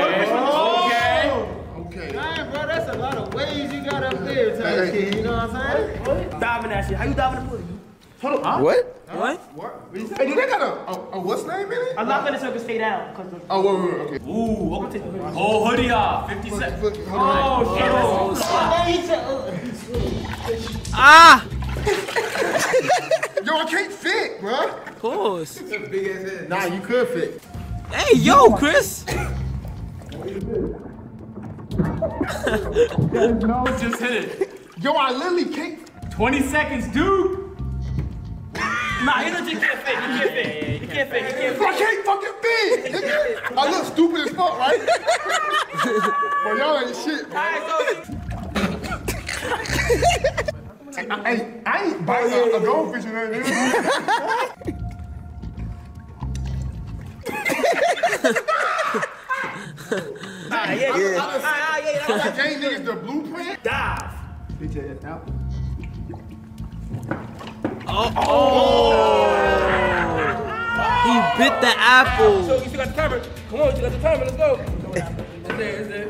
Okay. Damn, bro, that's a lot of ways you got up there, type shit. You know what I'm saying? Diving that shit. How you diving the pool? Hold on. What? What? Hey, do they got a, a, a what's name in it? I'm not gonna say stay down. Cause of, Oh, wait, wait, wait, okay. Ooh, I'm gonna take the hoodie. oh, hoodie off. 50 seconds. Look, hold on. Oh, shit. Ah! Yo, I can't fit, bro. Pause. Nah, you could fit. Hey, yo, Chris. No, just hit it. Yo, I literally can't. 20 seconds, dude. Nah, you you can't fit. You can't fit. You can't fit. You can't Bro, I can't fucking fit. I look stupid as fuck, right? but y'all ain't shit, bro. I, I, I ain't biting a, a goldfish or nothing. Ah, yeah, yeah. Ah, ah, yeah, yeah. gave niggas the blueprint. Dive. Oh, oh. He bit the apple. So you still got the timer. Come on, you got the timer. Let's go. It's there, it's there.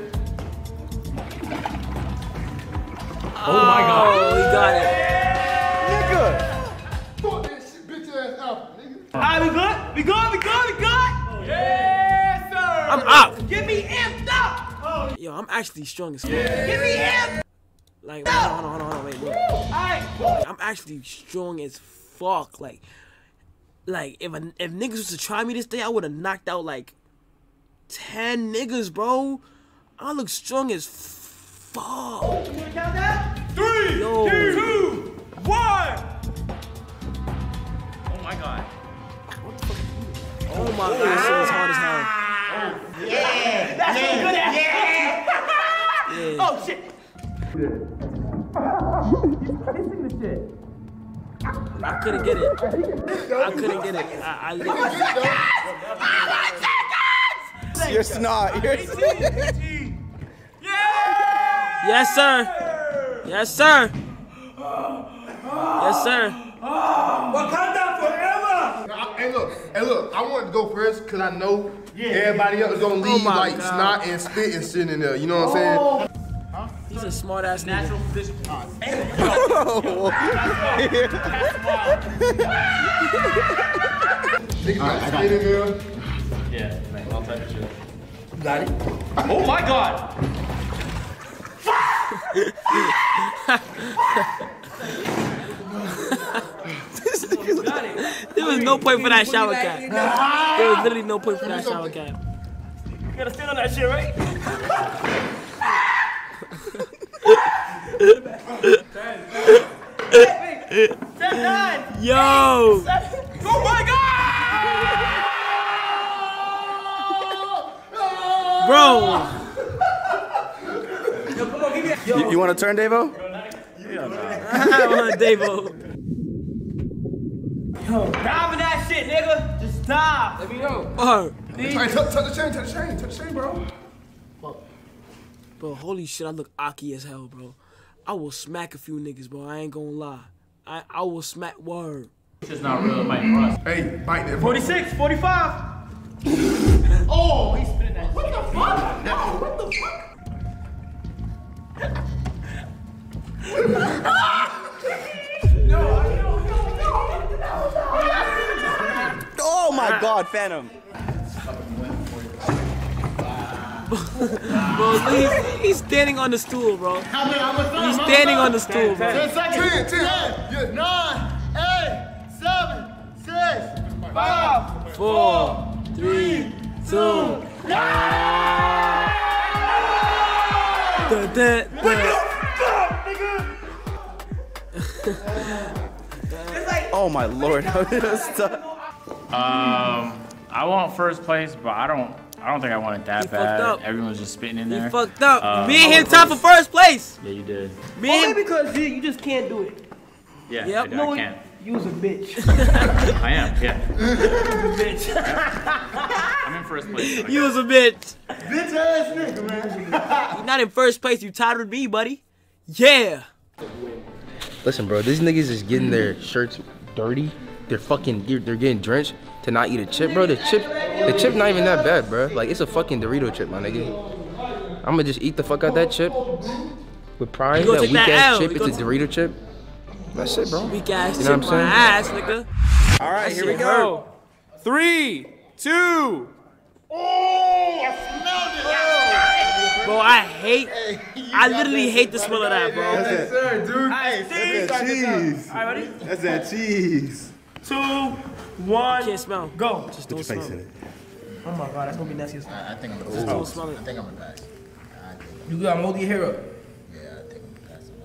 Oh my god. Oh, he got it. Nigga. Fuck that shit, bitch ass apple, nigga. Alright, we good? We good? We good? We good? Yes, sir. I'm out. Get me amped up. Yo, I'm actually strong as fuck. Get me amped. Like, hold hold on, hold on, hold on, wait, look. I'm actually strong as fuck. Like, like if a, if niggas was to try me this day, I would have knocked out like ten niggas, bro. I look strong as fuck. Three, Yo. two, one. Oh my god. Oh my god, this shit hard as hell. Yeah. That's what good at. Yeah. Yeah. Oh shit. I couldn't get it. I couldn't get it. I, I literally. Yes, You're snot. You're 18, 18. Yeah. Yes, sir. Yes, sir. Yes, sir. Wakanda forever. Hey, look. Hey, look. I wanted to go first because I know everybody else is gonna oh leave my like God. snot and spit and shit in there. You know what I'm saying? Oh. He's a smart ass natural position. Nigga got spit in there. Yeah, man, all type of shit. Got it. Oh my god! There was no point for that shower cap. There was literally no point for that shower cap. You gotta stand on that shit, right? Yo! Oh my god! Bro! You, you want to turn, Davo? I want Davo. Yo, dive in that shit, nigga. Just dive. Let me know. Oh. Hey, touch, touch the chain, touch the chain, touch the chain, bro. Bro, holy shit, I look aki as hell, bro. I will smack a few niggas, bro. I ain't gonna lie. I, I will smack word. This is not real, Mike Ross. Hey, bite that. 46, 45. oh, he's spinning that. What the fuck? No, what the fuck? Oh my God, Fanum. Bro, he's, he's standing on the stool, bro. He's standing on the stool, bro. Ten, ten. Nine, eight, seven, six, five, Four, three, two. Da, da, da. Oh my Lord. Um, I want first place, but I don't. I don't think I want it that He bad. fucked up. Everyone's just spitting in He there. fucked up. Uh, Me and I him want tied for first place. Yeah, you did. Me Only because you, you just can't do it. Yeah, Yep. I, do- No, I can't. You was a bitch. I am. Yeah, You was a bitch. I'm in first place. You was a bitch. Bitch ass nigga, man. You're not in first place. You tied with me, buddy. Yeah. Listen, bro, these niggas is getting their shirts dirty. They're fucking, they're, they're getting drenched to not eat a chip, bro. The chip, the chip not even that bad, bro. Like it's a fucking Dorito chip, my nigga. I'ma just eat the fuck out that chip with pride. That weak that ass L. chip. You It's a Dorito chip. That's it, bro. Weak ass You know chip what I'm my ass, nigga. All right, That here we go. hurt. Three, two. Oh, I smelled it. Bro, I hate. I literally hate the smell of that, bro. Yes, sir, dude. Hey, That's that cheese. All right, ready? That's that cheese. Two, one. Can't smell. Go. Just don't your smell face in it. it. Oh my god, that's gonna be nasty as fuck. I think I'm Just don't smell it. I think I'm gonna pass. You got hold your hair up. Yeah, I think I'm gonna pass on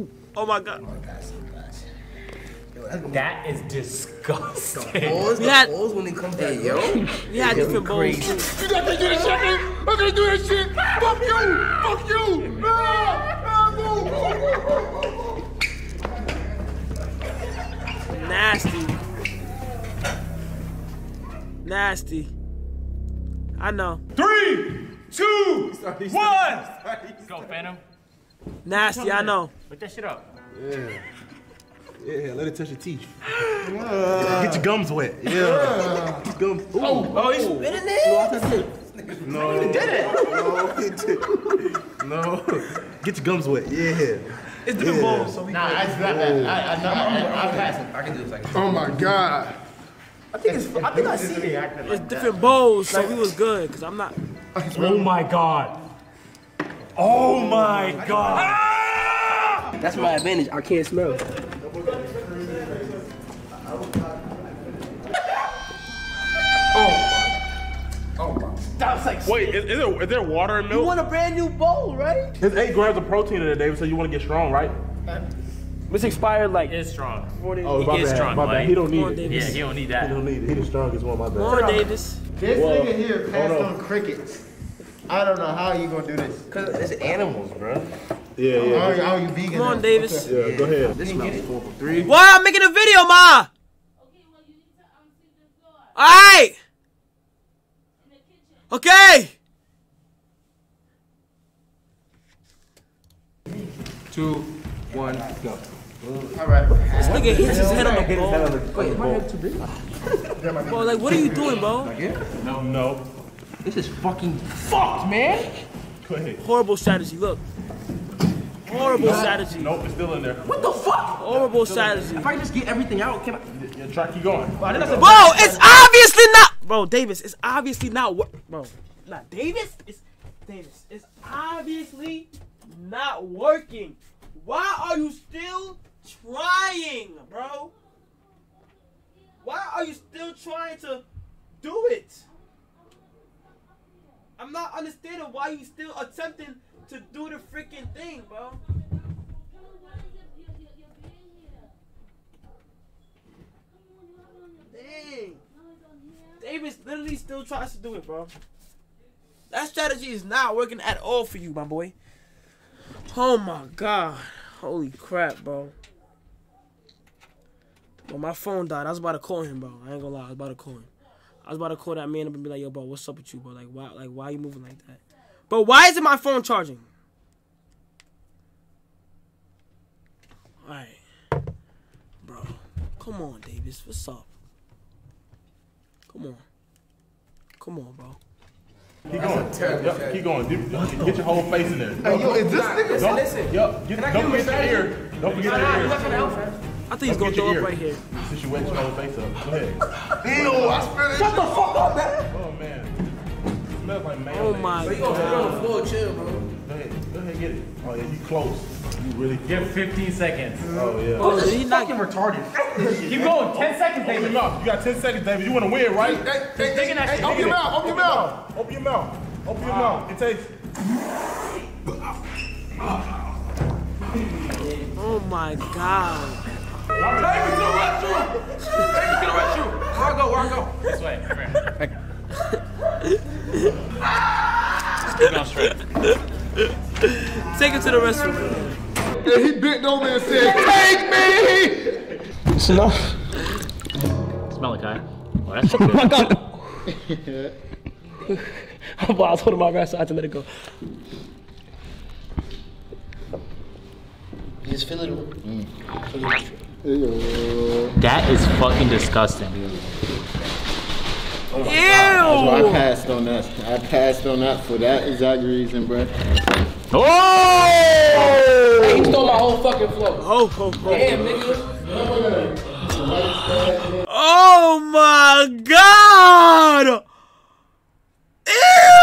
that. Oh my god. Pass, pass. That is disgusting. Balls, We had- balls when it comes back. yo. We had different bowls crazy. too. You got to do that shit, man. I'm gonna do that shit. Fuck you. Fuck you. Ah, ah, no. Nasty. Nasty. I know. Three, two, one. Go, Fanum. Nasty, I know. Put that shit up. Yeah. Yeah, let it touch your teeth. Get your gums wet. Yeah. Get your gums. Ooh. Oh, oh he's spinning it. No. He did it. No, he did. No. Get your gums wet. Yeah. It's different bowls, so we Nah, that's not bad. I, I, know, oh I, I pass it. I can do this like Oh my god. I think it's. I think I see it. It's different bowls, so he was good. Cause I'm not. Oh my god. Oh my god. That's my advantage. I can't smell. Oh. Oh that was like. Wait, is, is, there, is there water in milk? You want a brand new bowl, right? It's eight grams of protein in it, David, so you want to get strong, right? This expired like. It's strong. 40. Oh, He my bad. strong, my Mike. bad. He don't need it. Yeah, he don't need that. He don't need it. He the strongest one, my bad. Come on, Davis. This Well, nigga here passed on. on crickets. I don't know how you gonna do this. Cause it's animals, bro. Yeah, How, are you- how you vegan? Come on, now? Davis. Yeah, go ahead. This smells four for three. Why I'm making a video, ma? Alright! Okay! two, one, go. All right. This nigga hits his head on the Hit his head on the- ball. Wait, my head too big? Bro, like, what are you doing, bro? No, no. This is fucking fucked, man. Go ahead. Horrible strategy. Look. Horrible strategy. Nope, it's still in there. What the fuck? Horrible strategy. If I just get everything out, can I? Yeah, try keep going. Bro, it's obviously not. Bro, Davis, it's obviously not. Wor- bro, not Davis. It's Davis. It's obviously not working. Why are you still trying, bro? Why are you still trying to do it? I'm not understanding why you still attempting to do the freaking thing, bro. Dang. Davis literally still tries to do it, bro. That strategy is not working at all for you, my boy. Oh my god. Holy crap, bro. Well, my phone died. I was about to call him, bro. I ain't gonna lie. I was about to call him. I was about to call that man up and be like, yo, bro, what's up with you, bro? Like, why, like, why are you moving like that? But why isn't my phone charging? Alright. Bro. Come on, Davis. What's up? Come on. Come on, bro. Keep going. Yep, keep going. Get, get your whole face in there. Hey, yo, is this nigga- Listen, listen. Yup. Get, Can I don't forget a your ear. Don't forget Nah, your nah, ear. You not gonna help, man. I think he's gonna throw your up right here. Since you wet your whole face up. Go ahead. Ew, I spit it. Shut the fuck up, man. Oh, man. It smells like oh, mayonnaise. Oh my You gonna put it on the floor, chill, bro. Go ahead. Go ahead, get it. Oh, yeah, you close. You really Give 15 seconds. Oh, yeah. Oh, did he not fucking retarded. Keep going. 10 seconds, Open your mouth. You got 10 seconds, David. You want to win, right? Hey, hey, Digging that hey, shit. open your mouth, open your mouth. Open your mouth. Open your mouth. It takes. Oh my god. Take me to the restroom. Take me to the restroom. Where I go? Where I go? This way. Come here. Keep going straight. Take him to the restroom. And he bent over and said, take me! It's enough. Smell like guy. Oh, that's good. but I told him my rest, so I had to let it go. Just feel it. Mm. That is fucking disgusting. Oh my God. That's why I passed on that. I passed on that for that exact reason, bro. Oh! Hey, you stole my whole fucking flow. Oh, oh, oh. Damn, nigga. Oh my god! Ew!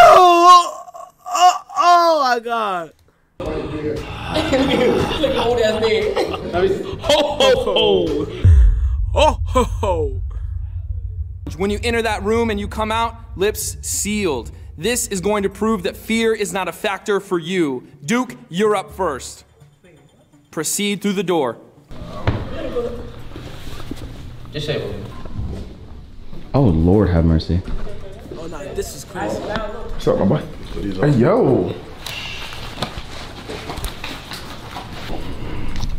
Oh, oh, oh my god. Look at old ass man. Ho ho ho! Oh ho ho! When you enter that room and you come out, lips sealed. This is going to prove that fear is not a factor for you. Duke, you're up first. Proceed through the door. Just say it. Oh Lord, have mercy. Oh no, this is crazy. What's up, my boy? Hey, yo.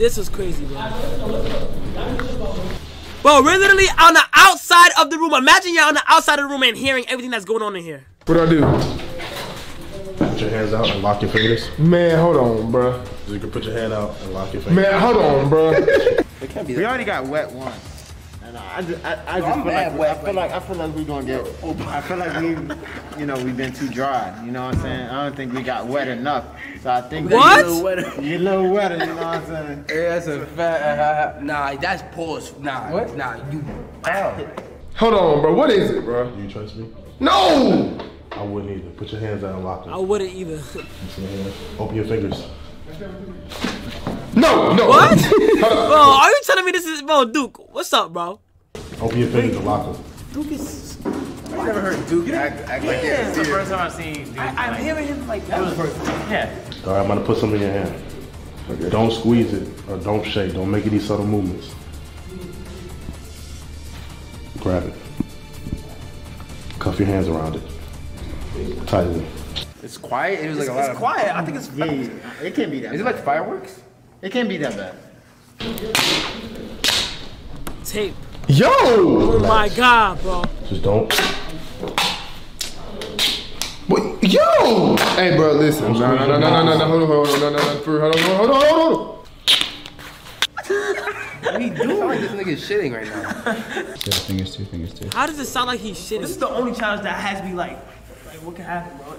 This is crazy, bro. Bro, we're literally on the outside of the room. Imagine you're on the outside of the room and hearing everything that's going on in here. What do I do? Put your hands out and lock your fingers. Man, hold on, bro. You can put your hand out and lock your fingers. Man, hold on, bro. We already got wet once. And I just, I, I just I'm feel like, wet I feel like, I feel like we're gonna get. Oh, I feel like we, you know, we've been too dry. You know what I'm saying? I don't think we got wet enough. So I think What? You're a little wetter. You're a little wetter. You know what I'm saying? Hey, that's a fat. nah, that's pause. Nah, what? Nah, you. Hold on, bro. What is it, bro? You trust me? No! I wouldn't either. Put your hands out and lock them. I wouldn't either. You see my hands? Open your fingers. No, no. What? bro, are you telling me this is bro, Duke? What's up, bro? Open your fingers and lock them. Duke is. I've never heard Duke act, act like Yeah, it's the first time I've seen Duke. I, I'm like- hearing him like that. Yeah. All right, I'm gonna put something in your hand. Don't squeeze it or don't shake. Don't make any subtle movements. Grab it. Cuff your hands around it. Tightly. It's quiet. It was like a lot It's of. quiet. I think it's. Yeah, yeah. It can't be that. Is it like fireworks? It can't be that bad. Tape. Yo! Oh my god, bro. Just don't. What? Yo! Hey, bro, listen. No, no, no, no, no, no, no, hold on, hold on, no, no, no, hold on, hold on, hold on. What are you doing? like this nigga's shitting right now. Two fingers, two fingers, two. How does it sound like he's shitting? This is the only challenge that has me like, like what can happen, bro?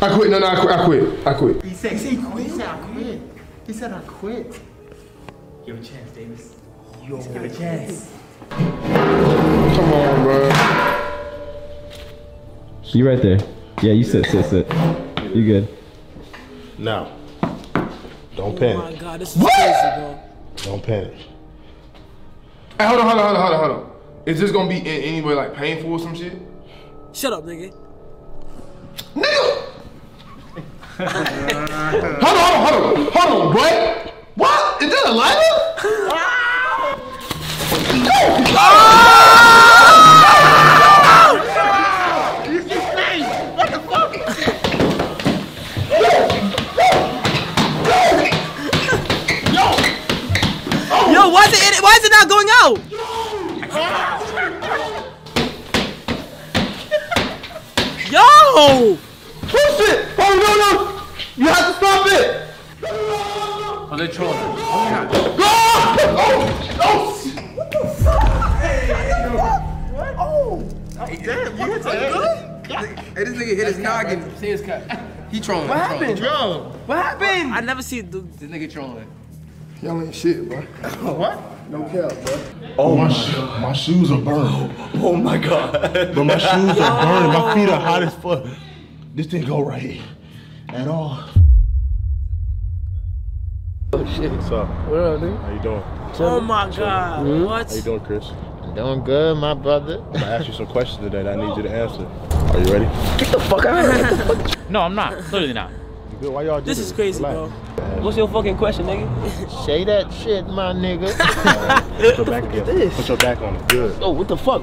I quit. No, no, I quit. I quit. I quit. He said, he said, quit. He said, I quit. He said, I quit. Give a chance, Davis. Yo. Give a chance. Come on, bro. You right there. Yeah, you sit, sit, sit. You good. Now, don't Oh panic. my god, this is crazy, bro. Don't panic. Hey, hold on, hold on, hold on, hold on, hold on. Is this gonna be in any way like painful or some shit? Shut up, nigga. Hold on, hold on, hold on, hold on, boy. What? Is that a lighter? Yo, why is it? Why is it not going out? Yo! Push it! Oh no no! You have to stop it! Oh, they're trolling. Go! Oh! Oh! What the fuck? Hey! What? Oh! Damn, you hit that Hey, this nigga hit his noggin. See his cut. He trolling. What happened? trolling. What happened? I never see the. This nigga trolling. Y'all ain't shit, bro. what? No cap, bro. Oh, my, sho- my shoes are burned. Oh my god. But my shoes are burned. My feet are hot as fuck. This didn't go right at all. Oh shit. What's up? What up, dude? How you doing? Oh my god. How What? How you doing, Chris? Doing good, my brother. I'm gonna ask you some questions today that I need you to answer. Are you ready? Get the fuck out of here. No, I'm not. Clearly not. You good? Why y'all do This is crazy, bro. What's your fucking question, nigga? Say that shit, my nigga. Put your back against. Put your back on it. Good. Oh, what the fuck?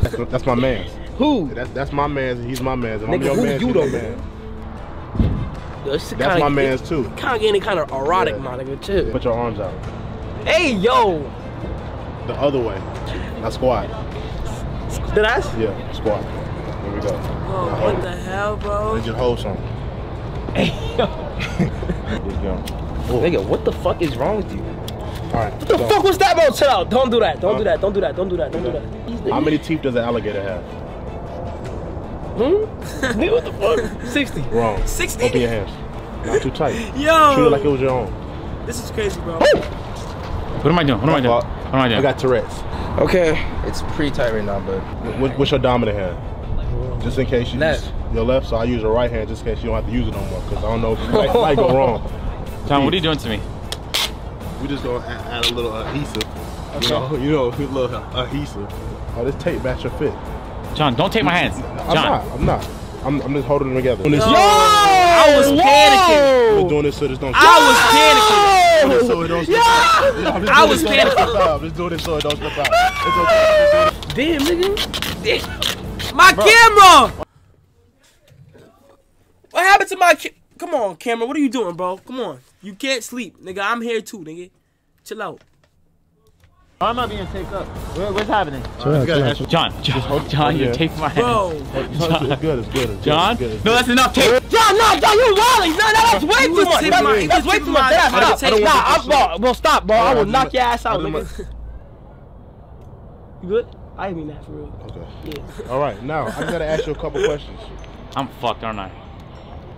That's, that's my man. Who? That's that's my man's and he's my man's and I'm your who man's. you though? man. Yo, That's kinda, my man's too. Kind of getting kind of erotic, my nigga. Chill. Put your arms out. Hey, yo. The other way. Now squat. Did I? Yeah, squat. There we go. Oh, Now what hold. the hell, bro? Then just hold some. Hey, yo. Just go. Nigga, what the fuck is wrong with you? All right. What the fuck was that, bro? Chill out. Don't do that. Don't do that. Don't do that. Don't do that. Don't do that. How many teeth does an alligator have? Hmm? Nigga, what the fuck? 60. Wrong. 60? Open your hands. Not too tight. Yo. Treat it like it was your own. This is crazy, bro. What am I doing? What am I doing? What am I doing? I got Tourette's. Okay. It's pretty tight right now, but. What, what's your dominant hand? Just in case you Left. your left, so I use your right hand just in case you don't have to use it no more. Cause I don't know if it might, might go wrong. John, what are you doing to me? We just gonna add, add a little adhesive. You know, you know, a little adhesive. Oh, this tape match your fit. John, don't take my hands. I'm John. not. I'm not. I'm, I'm just holding them together. Yo, I was panicking. I'm just doing this so this don't. I was panicking. Doing so it don't slip out. Yeah, I'm I was this so it don't panicking. I'm just doing this so it don't slip out. It's okay. Damn, nigga. My camera! What happened to my ca- Come on, camera. What are you doing, bro? Come on. You can't sleep, nigga. I'm here too, nigga. Chill out. Why am I being taped up? What, what's happening? John, John, John, you're Yeah. taping my hands. Bro. It's good. It's good. It's good. It's John? good. It's No, that's enough tape. John, no, John, you're wilding. No, no, that's way too much. That's, my- that's way too much. taping That's my- not. I don't Nah, want I'm, bro, bro, stop, bro. I will knock your ass out, nigga. You good? I didn't mean that for real. Okay. Yeah. All right. Now I just gotta ask you a couple questions. I'm fucked, aren't I?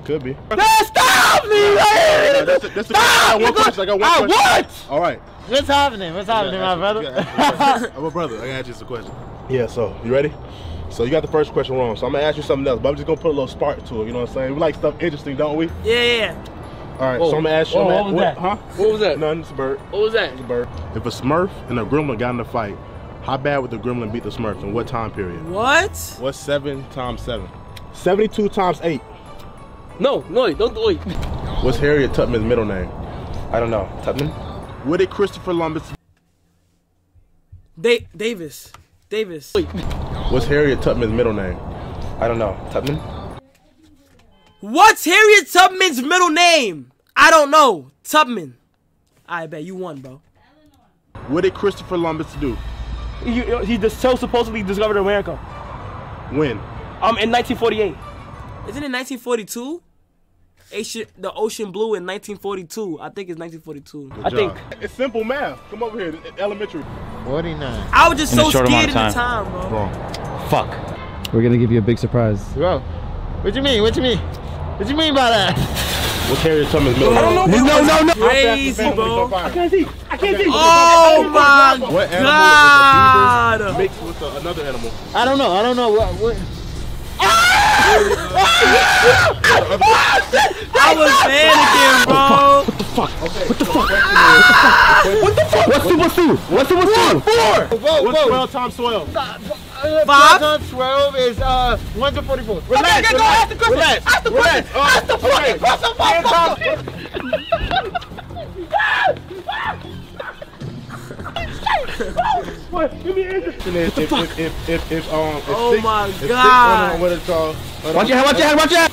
Could be. Man, stop me! Yeah, that's a- that's a- I got one question. I got one I question. what? All right. What's happening? What's happening, my brother? I'm a brother. I gotta ask you some question. Yeah. So you ready? So you got the first question wrong. So I'm gonna ask you something else, but I'm just gonna put a little spark to it. You know what I'm saying? We like stuff interesting, don't we? Yeah, yeah, yeah. All right. Whoa. So I'm gonna ask you. Whoa, I'm what gonna- was that? Huh? What was that? None. It's a bird. What was that? It's a bird. If a Smurf and a Gremlin got in a fight, how bad would the Gremlin beat the Smurf? In what time period? What? What's seven times seven? Seventy-two times eight. No, no, don't do it. What's Harriet Tubman's middle name? I don't know. Tubman? What did Christopher Columbus? Da- Davis. Davis. What's Harriet Tubman's middle name? I don't know. Tubman? What's Harriet Tubman's middle name? I don't know. Tubman. I bet you won, bro. What did Christopher Columbus do? He, he just so supposedly discovered America. When? Um, in 1948. Isn't it 1942? Ocean, the ocean blue in 1942. I think it's 1942. Good job. It's simple math. Come over here. Elementary. 49. I was just In so short scared amount at the of time, bro. Wrong. Fuck. We're gonna give you a big surprise. Bro, what you mean? What you mean? What you mean by that? What's Harriet Tubman's middle I don't know. No, no, no. Crazy, bro. I can't see. I can't see. Oh my What animal god. is a beaver mixed with a, another animal? I don't know. I don't know what. what. I was panicking, bro. What the fuck? What the fuck? What the fuck? What's two? What's two? What's two? What's two? Four. Whoa, What's whoa. 12 times 12? Uh, Five? times 12 is uh 144. Relax, Okay, okay, go relax, ask the question. relax, Ask the relax. question. Ask the okay. fucking question, What? If, if, if, um, if Oh my if six, God. hold on, what it's called. Watch your head, watch your head, watch your head.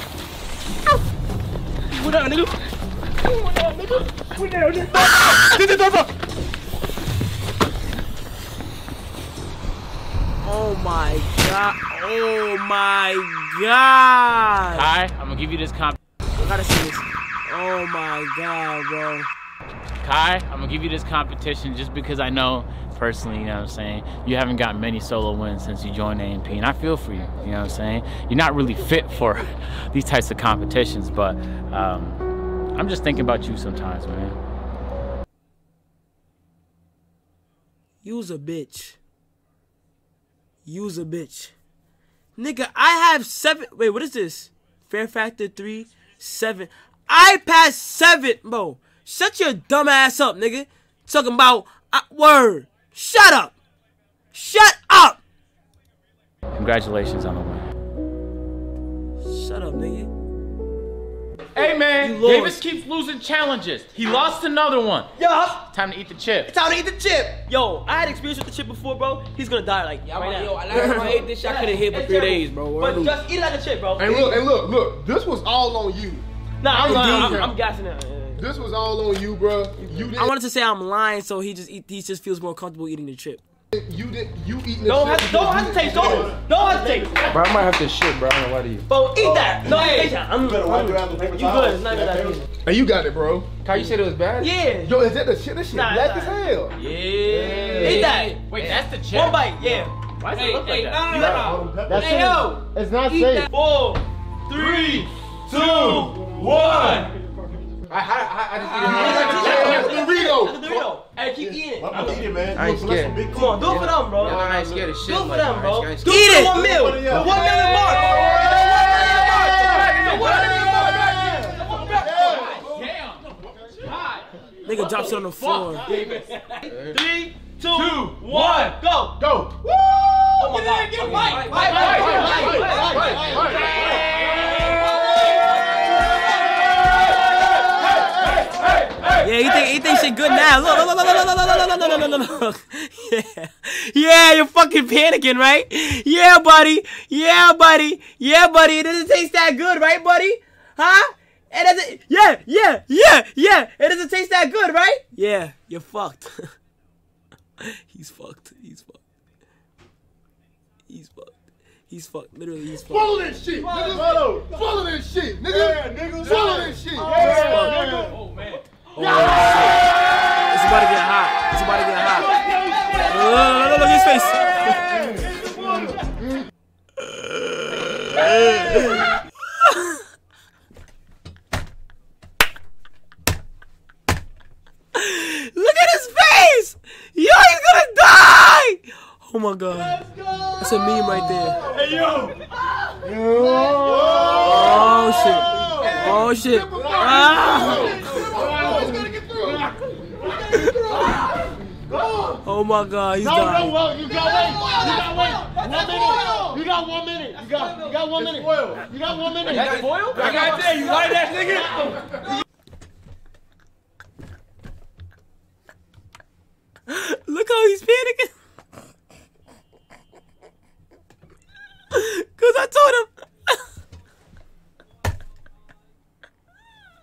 What up, nigga? Oh my god. Oh my god. Kai, I'm gonna give you this comp. I gotta see this. Oh my god, bro. Kai, I'm gonna give you this competition just because I know personally, you know what I'm saying, you haven't got many solo wins since you joined AMP, and I feel for you, you know what I'm saying? You're not really fit for these types of competitions, but um, I'm just thinking about you sometimes, man. Use a bitch. Use a bitch. Nigga, I have seven. Wait, what is this? Fear Factor three, seven. I passed seven, bro. Shut your dumb ass up, nigga. Talking about uh, word. Shut up. Shut up. Congratulations on the win. Shut up, nigga. Hey man, Davis keeps losing challenges. He lost another one. Yeah. Time to eat the chip. It's Time to eat the chip. Yo, I had experience with the chip before, bro. He's gonna die like Yeah, right man, now. yo, last time I ate this shit, I could've hit for three days, bro. But just eat it like a chip, bro. And look, and look, look. This was all on you. Nah, I'm Indeed. lying. I'm, I'm gassing it. This was all on you, bro. You didn't. I wanted to say I'm lying, so he just eat, he just feels more comfortable eating the chip. You did. You eating the Don't shit have, don't because hesitate. you- Don't don't hesitate. Bro, I might have to shit, bro. I don't know why to you. Bro, eat that. Oh, no Hey, hesitation. I'm you better wipe your ass with paper You good? It's not even that easy. And you got it, bro. Kai, you said it was bad? Yeah. Yo, is that the shit? This shit Nah, black nah. as hell. Yeah. Eat that. Wait, that's the chip. One bite. Yeah. Why does Hey, it look hey, like no, that? no, no, no. That's Hey, it. yo. It's not safe. Four, three, two, one. I, I, I, I just a Dorito. Like a Dorito. Hey, keep eating. I'm eating, man. I ain't You select some scared. Come on, do it for them, bro. I ain't scared of shit Do it for them, bro. Do it Eat for it. one meal. Everybody The else. one million mark. The one million mark. Nigga drops it on the floor. Three, two, one, go. Go. Oh my god. Get it, right, right, right, right, right, right, right. Yeah, he think he think shit good now. Look, look, look, look, look, look, look, look, look. Yeah, yeah, you're fucking panicking, right? Yeah, buddy. Yeah, buddy. Yeah, buddy. It doesn't taste that good, right, buddy? Huh? It doesn't. Yeah, yeah, yeah, yeah. It doesn't taste that good, right? Yeah, you're fucked. he's fucked. He's fucked. He's fucked. He's fucked. Literally, he's fucked. Swallow that shit, nigga. Swallow. Swallow that shit, nigga. Yeah, nigga. Swallow that shit. Yeah, Oh man. Oh, It's about to get hot. It's about to get hot. Look, look, look, look at his face. Look at his face! Yo, he's gonna die! Oh my god. That's a meme right there. Hey, yo. Oh shit. Oh shit. Ah! Oh my god, he's No, no, dying. well, you got wait. You got wait. One minute. You got one minute. You got, you got one minute. You got one minute. That's foil? I gotta tell you, like that nigga. Look how he's panicking. Cause I told him.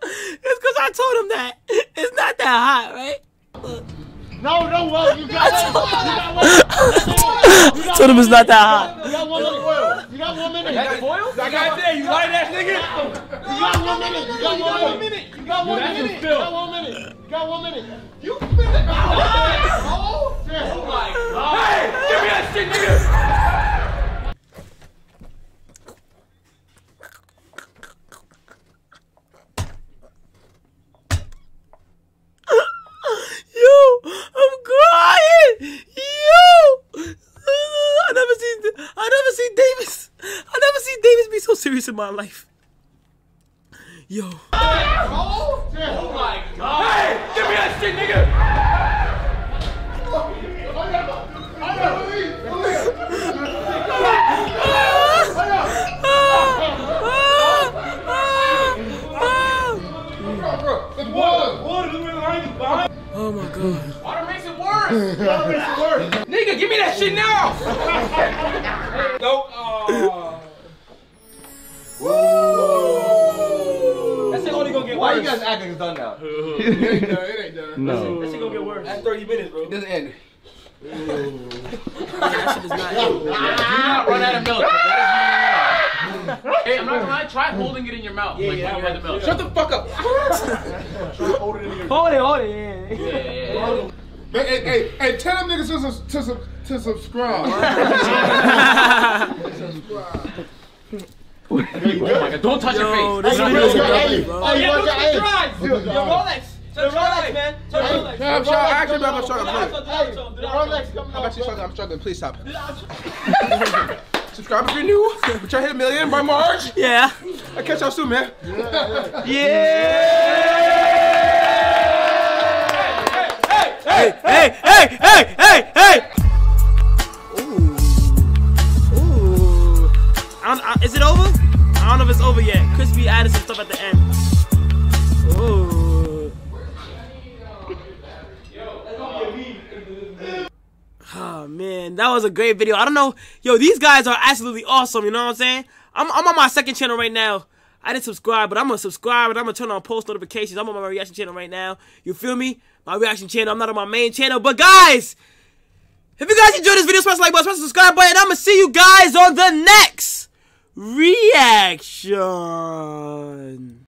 it's cause I told him that it's not that hot, right? No, no, well, you got wait. You got wait. I told him it's not that hot. You got one minute. You got one minute. That's foil? That guy there, you lying ass nigga. You got one minute. You got one minute. You got one Yo, that's minute. just You Phil. got one minute. You got one minute. You Oh my god. Hey, give me that shit, nigga. Yo, I'm crying. Yo, I never seen, I never seen Davis. I never seen Davis be so serious in my life. Yo. Oh my god. Hey, give me that shit, nigga. Oh my god. Water makes it worse. Water makes it worse. Nigga, give me that shit now. Nope. Oh. That shit only gonna get Why worse. you guys acting it's done now? it ain't done. It ain't done. No. That shit gonna get worse. That's 30 minutes, bro. It doesn't end. that shit is not. Do not run out of milk. Ah! Hey, I'm not gonna lie. Try holding it in your mouth. Yeah, like yeah, when you had the milk. Shut the fuck up. Hold it, hold it. Yeah. Yeah, yeah, yeah. Hey, hey, hey, hey, tell them niggas to, sus- to, sub- to subscribe. Oh! Don't touch Yo, your this face. video is Hey, lovely, bro. Oh, yeah, watch look your at age. the drive. Yo, Your yo. Rolex. The Rolex, man. The Rolex. Yeah, I'm sorry. Actually, I'm struggling. Hey, The Rolex coming I'm actually struggling. I'm struggling. Please stop. Subscribe if you're new. We're trying to hit a million by March. Yeah. I'll catch y'all soon, man. Yeah. Hey, hey, hey, hey, hey, hey. Ooh. Ooh. I don't, I, is it over? I don't know if it's over yet. Crispy added some stuff at the end. Ooh. Oh man, that was a great video. I don't know, yo, these guys are absolutely awesome. You know what I'm saying? I'm, I'm on my second channel right now. I didn't subscribe, but I'm gonna subscribe and I'm gonna turn on post notifications. I'm on my reaction channel right now. You feel me? My reaction channel. I'm not on my main channel, but guys, if you guys enjoyed this video, smash the like button, smash the subscribe button. I'm gonna see you guys on the next reaction.